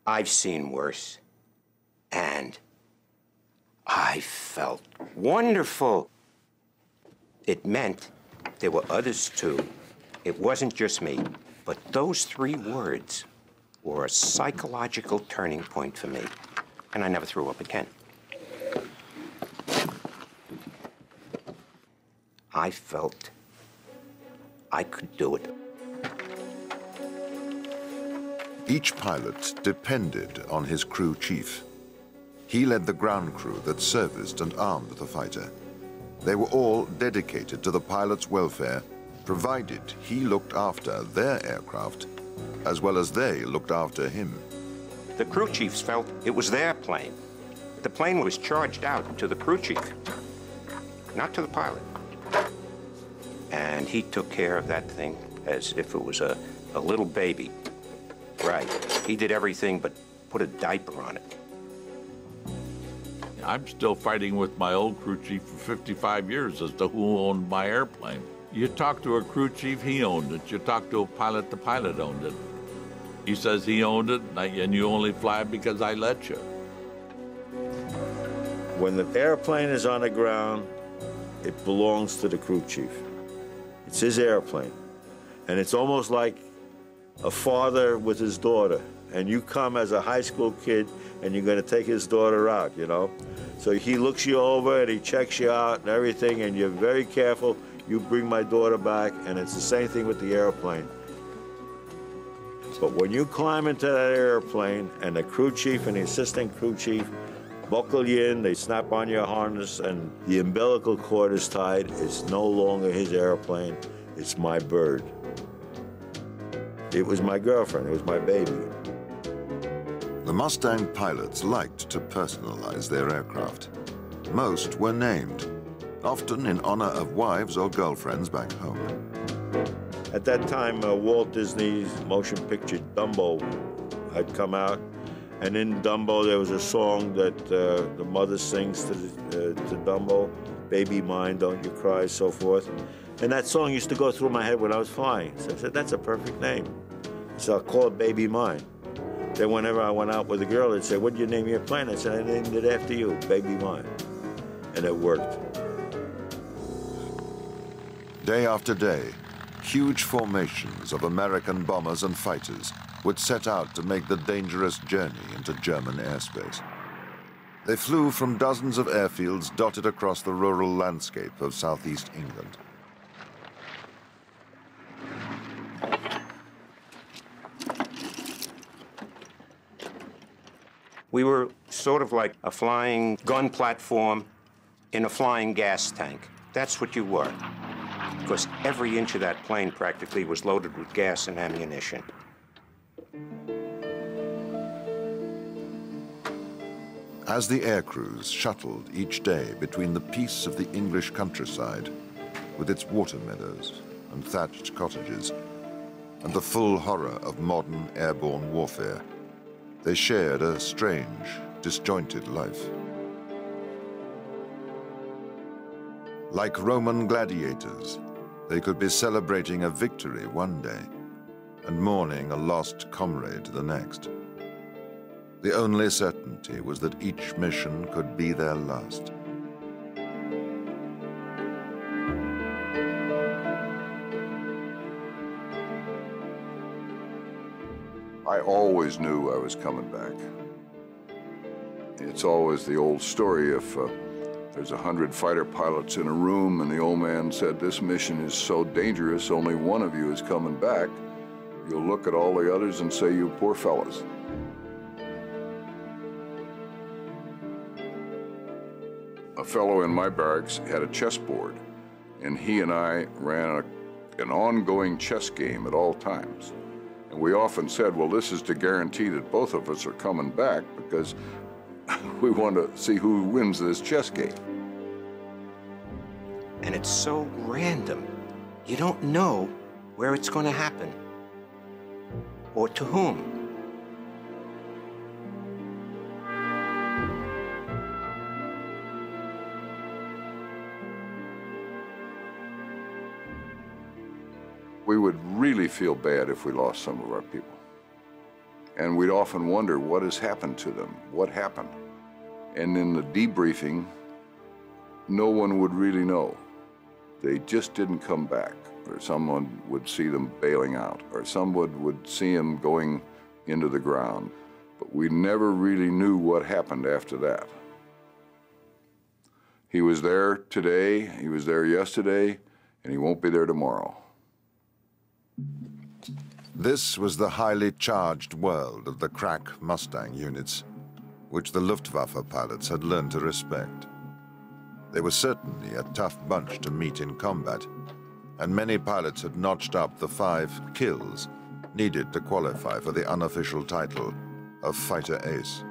I've seen worse. And I felt wonderful. It meant there were others too. It wasn't just me. But those three words were a psychological turning point for me. And I never threw up again. I felt I could do it. Each pilot depended on his crew chief. He led the ground crew that serviced and armed the fighter. They were all dedicated to the pilot's welfare, provided he looked after their aircraft, as well as they looked after him. The crew chiefs felt it was their plane. The plane was charged out to the crew chief, not to the pilot. And he took care of that thing as if it was a, a little baby. Right. He did everything but put a diaper on it. I'm still fighting with my old crew chief for 55 years as to who owned my airplane. You talk to a crew chief, he owned it. You talk to a pilot, the pilot owned it. He says he owned it, and you only fly because I let you. When the airplane is on the ground, it belongs to the crew chief. It's his airplane. And it's almost like a father with his daughter. And you come as a high school kid and you're going to take his daughter out, you know? So he looks you over and he checks you out and everything, and you're very careful. You bring my daughter back, and it's the same thing with the airplane. But when you climb into that airplane and the crew chief and the assistant crew chief buckle you in, they snap on your harness, and the umbilical cord is tied, it's no longer his airplane, it's my bird. It was my girlfriend, it was my baby. The Mustang pilots liked to personalize their aircraft. Most were named, often in honor of wives or girlfriends back home. At that time, uh, Walt Disney's motion picture Dumbo had come out, and in Dumbo there was a song that uh, the mother sings to, the, uh, to Dumbo, "Baby Mine, Don't You Cry," so forth. And that song used to go through my head when I was flying. So I said, "That's a perfect name." So I uh, called "Baby Mine." Then whenever I went out with a girl, they'd say, what did you name your plane? I said, I named it after you, baby mine. And it worked. Day after day, huge formations of American bombers and fighters would set out to make the dangerous journey into German airspace. They flew from dozens of airfields dotted across the rural landscape of southeast England. We were sort of like a flying gun platform in a flying gas tank. That's what you were. Because every inch of that plane practically was loaded with gas and ammunition. As the air crews shuttled each day between the peace of the English countryside, with its water meadows and thatched cottages, and the full horror of modern airborne warfare, they shared a strange, disjointed life. Like Roman gladiators, they could be celebrating a victory one day and mourning a lost comrade the next. The only certainty was that each mission could be their last. I always knew I was coming back. It's always the old story if uh, there's a hundred fighter pilots in a room and the old man said, this mission is so dangerous, only one of you is coming back, you'll look at all the others and say, you poor fellas. A fellow in my barracks had a chessboard, and he and I ran a, an ongoing chess game at all times. And we often said, well, this is to guarantee that both of us are coming back because we want to see who wins this chess game. And it's so random. You don't know where it's going to happen or to whom. We would really feel bad if we lost some of our people. And we'd often wonder what has happened to them, what happened. And in the debriefing, no one would really know. They just didn't come back, or someone would see them bailing out, or someone would see them going into the ground. But we never really knew what happened after that. He was there today, he was there yesterday, and he won't be there tomorrow. This was the highly charged world of the crack Mustang units, which the Luftwaffe pilots had learned to respect. They were certainly a tough bunch to meet in combat, and many pilots had notched up the five kills needed to qualify for the unofficial title of Fighter Ace.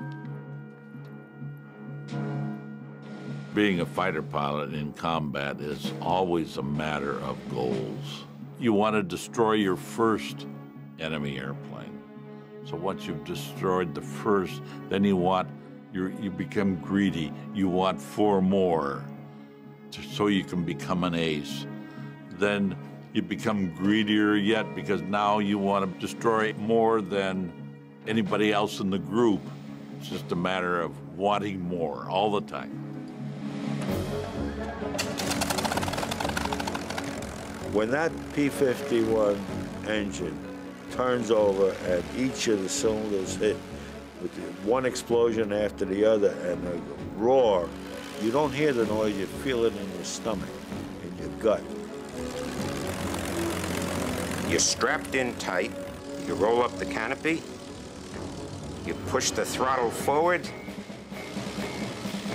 Being a fighter pilot in combat is always a matter of goals. You want to destroy your first enemy airplane. So once you've destroyed the first, then you want you you become greedy. You want four more, to, so you can become an ace. Then you become greedier yet because now you want to destroy more than anybody else in the group. It's just a matter of wanting more all the time. When that P-51 engine turns over and each of the cylinders hit with one explosion after the other and a roar, you don't hear the noise, you feel it in your stomach, in your gut. You're strapped in tight, you roll up the canopy, you push the throttle forward,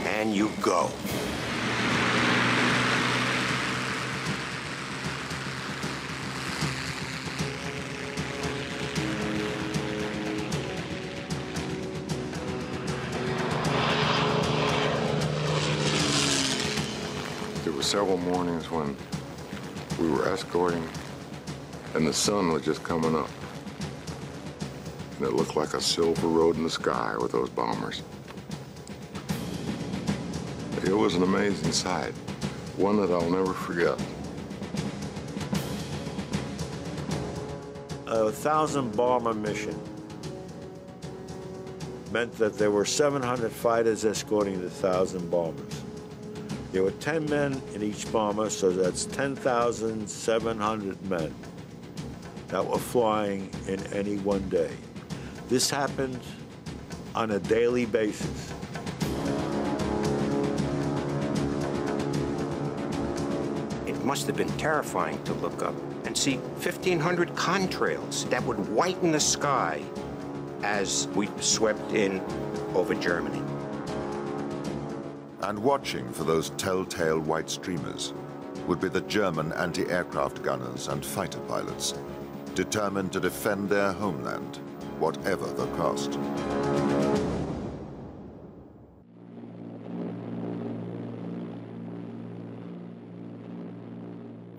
and you go. Several mornings when we were escorting and the sun was just coming up. And it looked like a silver road in the sky with those bombers. It was an amazing sight, one that I'll never forget. A thousand bomber mission meant that there were 700 fighters escorting the thousand bombers. There were 10 men in each bomber, so that's 10,700 men that were flying in any one day. This happened on a daily basis. It must have been terrifying to look up and see 1,500 contrails that would whiten the sky as we swept in over Germany. And watching for those telltale white streamers would be the German anti-aircraft gunners and fighter pilots, determined to defend their homeland, whatever the cost.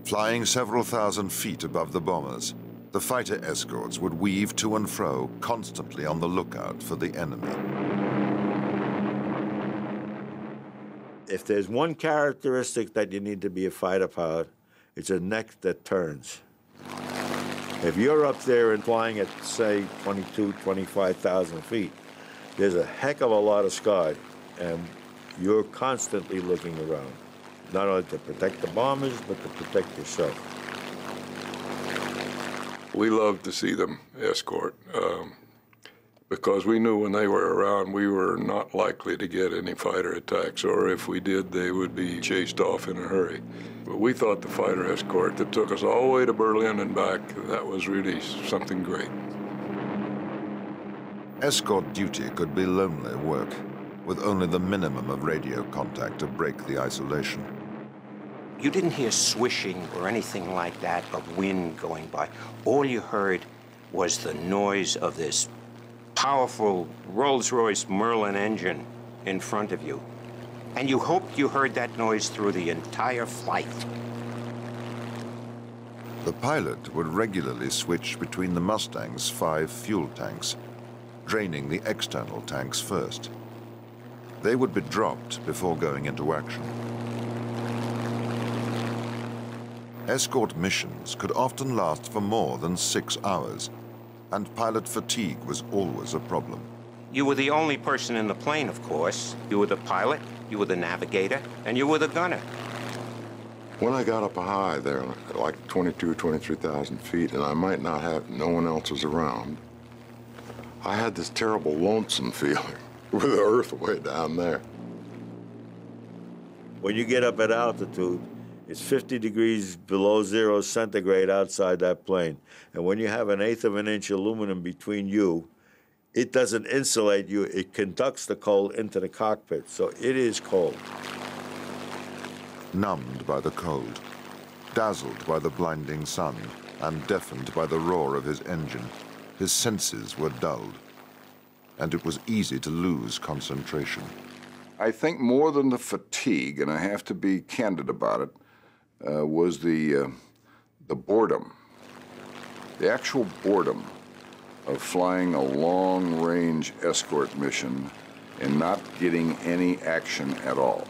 Flying several thousand feet above the bombers, the fighter escorts would weave to and fro, constantly on the lookout for the enemy. If there's one characteristic that you need to be a fighter pilot, it's a neck that turns. If you're up there and flying at, say, 22, 25,000 feet, there's a heck of a lot of sky, and you're constantly looking around, not only to protect the bombers, but to protect yourself. We love to see them escort um, because we knew when they were around, we were not likely to get any fighter attacks, or if we did, they would be chased off in a hurry. But we thought the fighter escort that took us all the way to Berlin and back, that was really something great. Escort duty could be lonely work, with only the minimum of radio contact to break the isolation. You didn't hear swishing or anything like that of wind going by. All you heard was the noise of this powerful Rolls-Royce Merlin engine in front of you. And you hoped you heard that noise through the entire flight. The pilot would regularly switch between the Mustang's five fuel tanks, draining the external tanks first. They would be dropped before going into action. Escort missions could often last for more than six hours, and pilot fatigue was always a problem. You were the only person in the plane, of course. You were the pilot, you were the navigator, and you were the gunner. When I got up high there, like 22, 23,000 feet, and I might not have, no one else was around, I had this terrible lonesome feeling with the earth way down there. When you get up at altitude, it's 50 degrees below zero centigrade outside that plane. And when you have an eighth of an inch aluminum between you, it doesn't insulate you, it conducts the cold into the cockpit. So it is cold. Numbed by the cold, dazzled by the blinding sun, and deafened by the roar of his engine, his senses were dulled, and it was easy to lose concentration. I think more than the fatigue, and I have to be candid about it, uh, was the, uh, the boredom. The actual boredom of flying a long range escort mission and not getting any action at all.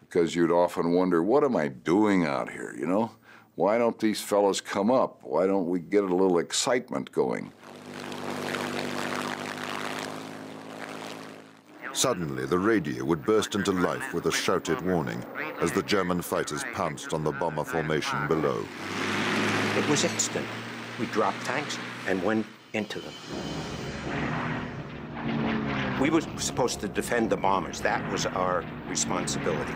Because you'd often wonder, what am I doing out here, you know? Why don't these fellows come up? Why don't we get a little excitement going? Suddenly, the radio would burst into life with a shouted warning as the German fighters pounced on the bomber formation below. It was instant. We dropped tanks and went into them. We were supposed to defend the bombers. That was our responsibility.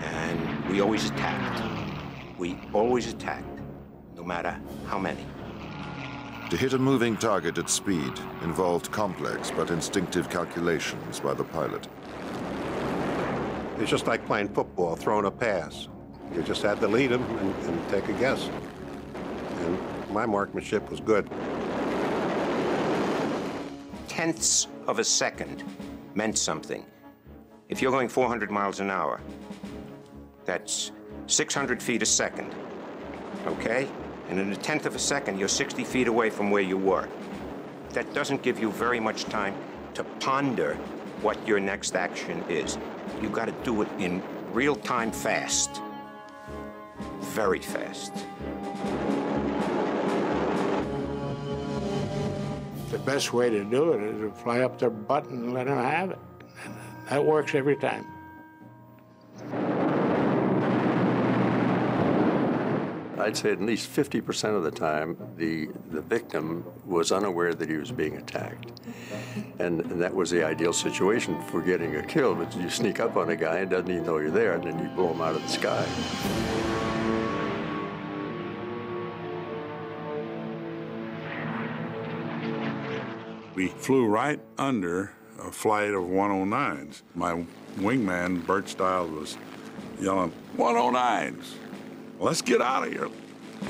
And we always attacked. We always attacked, no matter how many. To hit a moving target at speed involved complex but instinctive calculations by the pilot. It's just like playing football, throwing a pass. You just had to lead them and, and take a guess. And my marksmanship was good. Tenths of a second meant something. If you're going 400 miles an hour, that's 600 feet a second, okay? And in a tenth of a second, you're 60 feet away from where you were. That doesn't give you very much time to ponder what your next action is. You've got to do it in real time fast. Very fast. The best way to do it is to fly up their butt and let them have it. And that works every time. I'd say at least 50% of the time, the, the victim was unaware that he was being attacked. And, and, that was the ideal situation for getting a kill. But you sneak up on a guy and doesn't even know you're there, and then you blow him out of the sky. We flew right under a flight of 109s. My wingman, Bert Stiles, was yelling, 109s! Let's get out of here.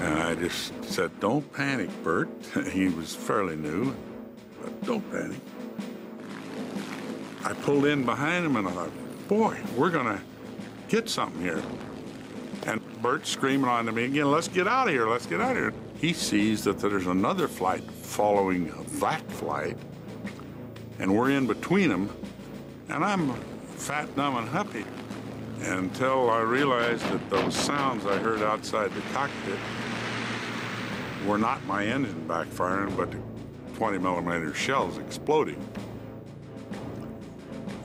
And I just said, Don't panic, Bert. he was fairly new, but don't panic. I pulled in behind him and I thought, Boy, we're going to get something here. And Bert's screaming on to me again, Let's get out of here, let's get out of here. He sees that there's another flight following that flight, and we're in between them, and I'm fat, dumb, and happy until I realized that those sounds I heard outside the cockpit were not my engine backfiring, but 20 millimeter shells exploding.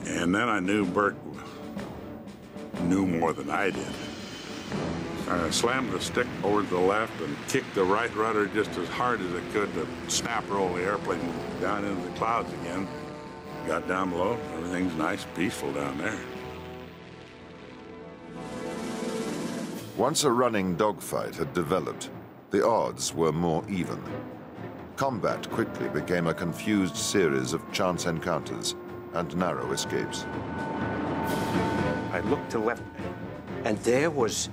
And then I knew Bert knew more than I did. I slammed the stick over to the left and kicked the right rudder just as hard as it could to snap roll the airplane down into the clouds again. Got down below, everything's nice, peaceful down there. Once a running dogfight had developed, the odds were more even. Combat quickly became a confused series of chance encounters and narrow escapes. I looked to left, and there was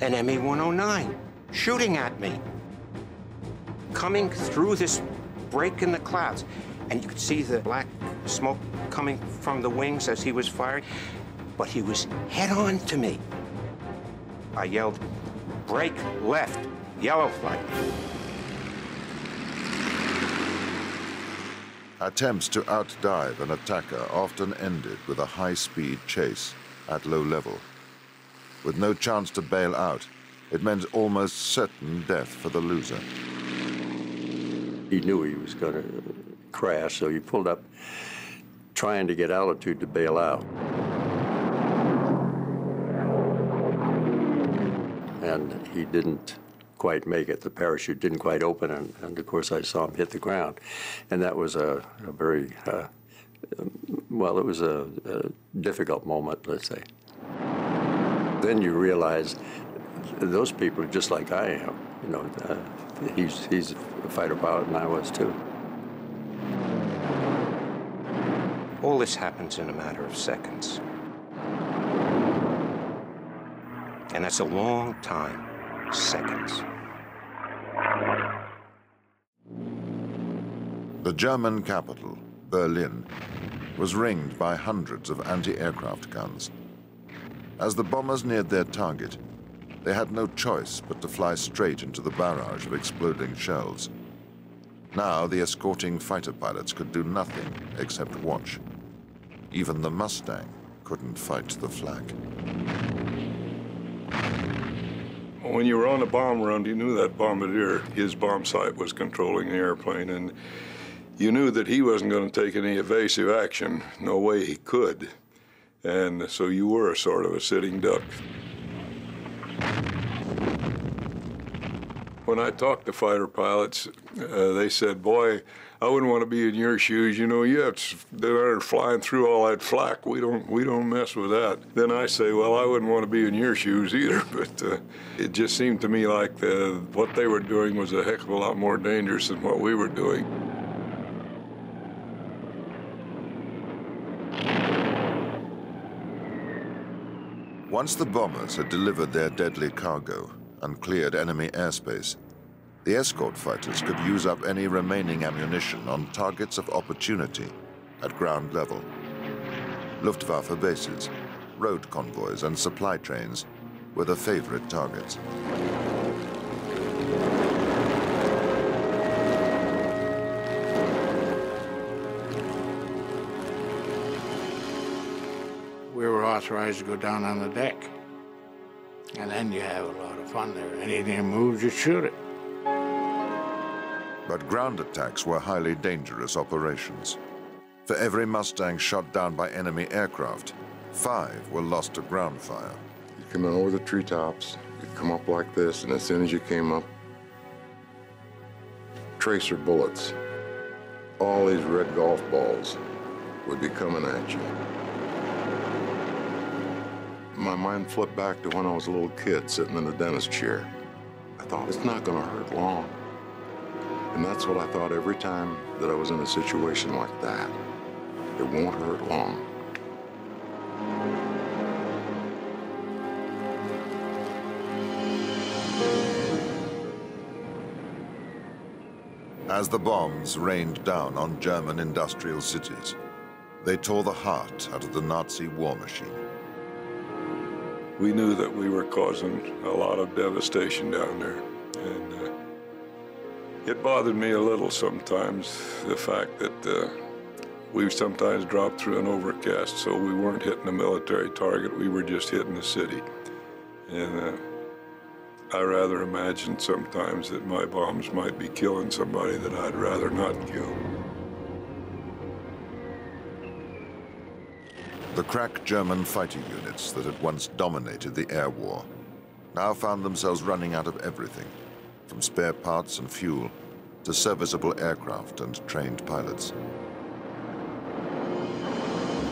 an ME-109 shooting at me, coming through this break in the clouds. And you could see the black smoke coming from the wings as he was firing, but he was head on to me. I yelled, break left, yellow flag. Attempts to outdive an attacker often ended with a high-speed chase at low level. With no chance to bail out, it meant almost certain death for the loser. He knew he was going to crash, so he pulled up trying to get altitude to bail out. And he didn't quite make it. The parachute didn't quite open, and, and of course I saw him hit the ground. And that was a, a very, uh, well, it was a, a difficult moment, let's say. Then you realize those people are just like I am. You know, uh, he's, he's a fighter pilot, and I was too. All this happens in a matter of seconds. And that's a long time, seconds. The German capital, Berlin, was ringed by hundreds of anti-aircraft guns. As the bombers neared their target, they had no choice but to fly straight into the barrage of exploding shells. Now the escorting fighter pilots could do nothing except watch. Even the Mustang couldn't fight the flak. When you were on a bomb run, you knew that bombardier, his bomb sight was controlling the airplane, and you knew that he wasn't going to take any evasive action. No way he could. And so you were a sort of a sitting duck. When I talked to fighter pilots, uh, they said, boy, I wouldn't want to be in your shoes. You know, you have to they're flying through all that flak. We don't we don't mess with that. Then I say, well, I wouldn't want to be in your shoes either. But uh, it just seemed to me like the, what they were doing was a heck of a lot more dangerous than what we were doing. Once the bombers had delivered their deadly cargo and cleared enemy airspace, the escort fighters could use up any remaining ammunition on targets of opportunity at ground level. Luftwaffe bases, road convoys, and supply trains were the favorite targets. We were authorized to go down on the deck. And then you have a lot of fun there. Anything moves, you shoot it. But ground attacks were highly dangerous operations. For every Mustang shot down by enemy aircraft, five were lost to ground fire. You come in over the treetops, you come up like this, and as soon as you came up, tracer bullets, all these red golf balls would be coming at you. My mind flipped back to when I was a little kid sitting in the dentist chair. I thought, it's not going to hurt long. And that's what I thought every time that I was in a situation like that. It won't hurt long. As the bombs rained down on German industrial cities, they tore the heart out of the Nazi war machine. We knew that we were causing a lot of devastation down there. It bothered me a little sometimes, the fact that uh, we sometimes dropped through an overcast, so we weren't hitting a military target, we were just hitting the city. And uh, I rather imagined sometimes that my bombs might be killing somebody that I'd rather not kill. The crack German fighting units that had once dominated the air war now found themselves running out of everything, from spare parts and fuel to serviceable aircraft and trained pilots.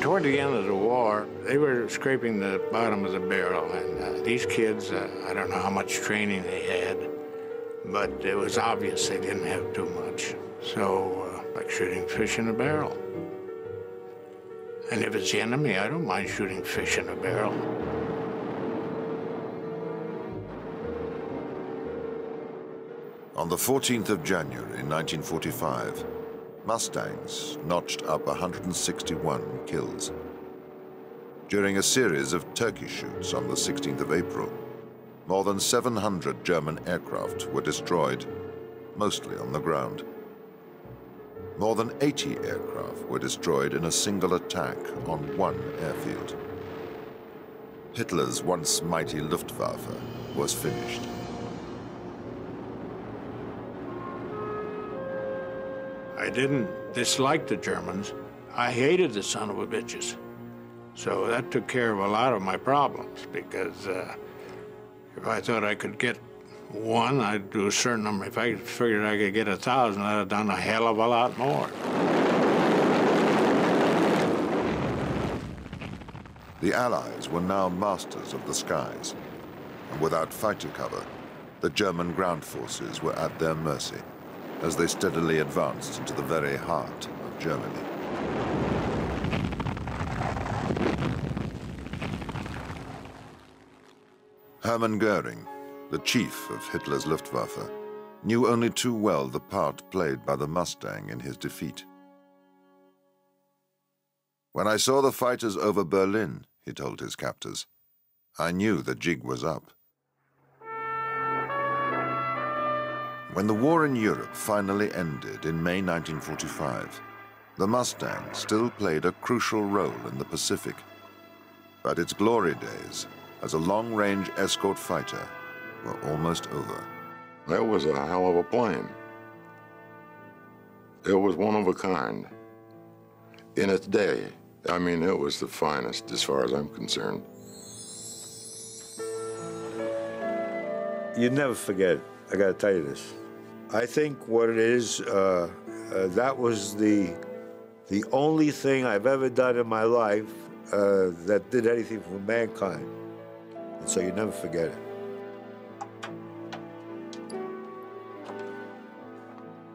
Toward the end of the war, they were scraping the bottom of the barrel, and uh, these kids, uh, I don't know how much training they had, but it was obvious they didn't have too much. So, uh, like shooting fish in a barrel. And if it's the enemy, I don't mind shooting fish in a barrel. On the 14th of January 1945, Mustangs notched up 161 kills. During a series of turkey shoots on the 16th of April, more than 700 German aircraft were destroyed, mostly on the ground. More than 80 aircraft were destroyed in a single attack on one airfield. Hitler's once mighty Luftwaffe was finished. I didn't dislike the Germans. I hated the son of a bitches. So that took care of a lot of my problems because uh, if I thought I could get one, I'd do a certain number. If I figured I could get a thousand, I'd have done a hell of a lot more. The Allies were now masters of the skies, and without fighter cover, the German ground forces were at their mercy as they steadily advanced into the very heart of Germany. Hermann Goering, the chief of Hitler's Luftwaffe, knew only too well the part played by the Mustang in his defeat. When I saw the fighters over Berlin, he told his captors, I knew the jig was up. When the war in Europe finally ended in May 1945, the Mustang still played a crucial role in the Pacific. But its glory days as a long-range escort fighter were almost over. That was a hell of a plane. It was one of a kind. In its day, I mean, it was the finest as far as I'm concerned. You'd never forget. I got to tell you this. I think what it is, uh, uh, that was the the only thing I've ever done in my life uh, that did anything for mankind. And so you never forget it.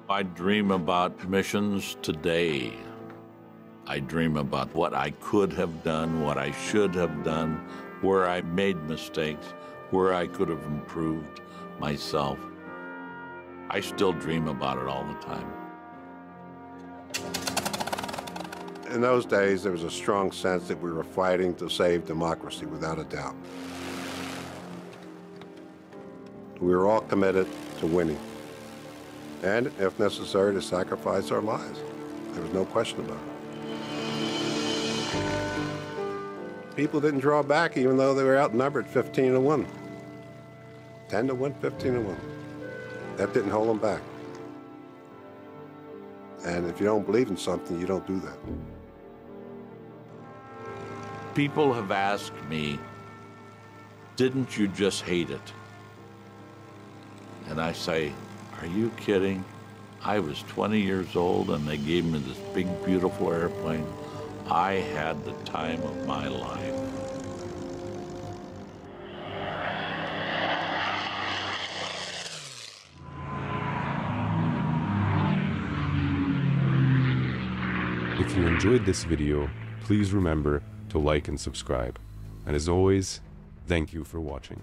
I dream about missions today. I dream about what I could have done, what I should have done, where I made mistakes, where I could have improved myself. I still dream about it all the time. In those days, there was a strong sense that we were fighting to save democracy, without a doubt. We were all committed to winning, and if necessary, to sacrifice our lives. There was no question about it. People didn't draw back even though they were outnumbered 15 to 1. 10 to 1, 15 to 1. That didn't hold them back. And if you don't believe in something, you don't do that. People have asked me, didn't you just hate it? And I say, are you kidding? I was 20 years old and they gave me this big, beautiful airplane. I had the time of my life. If you enjoyed this video, please remember to like and subscribe. And as always, thank you for watching.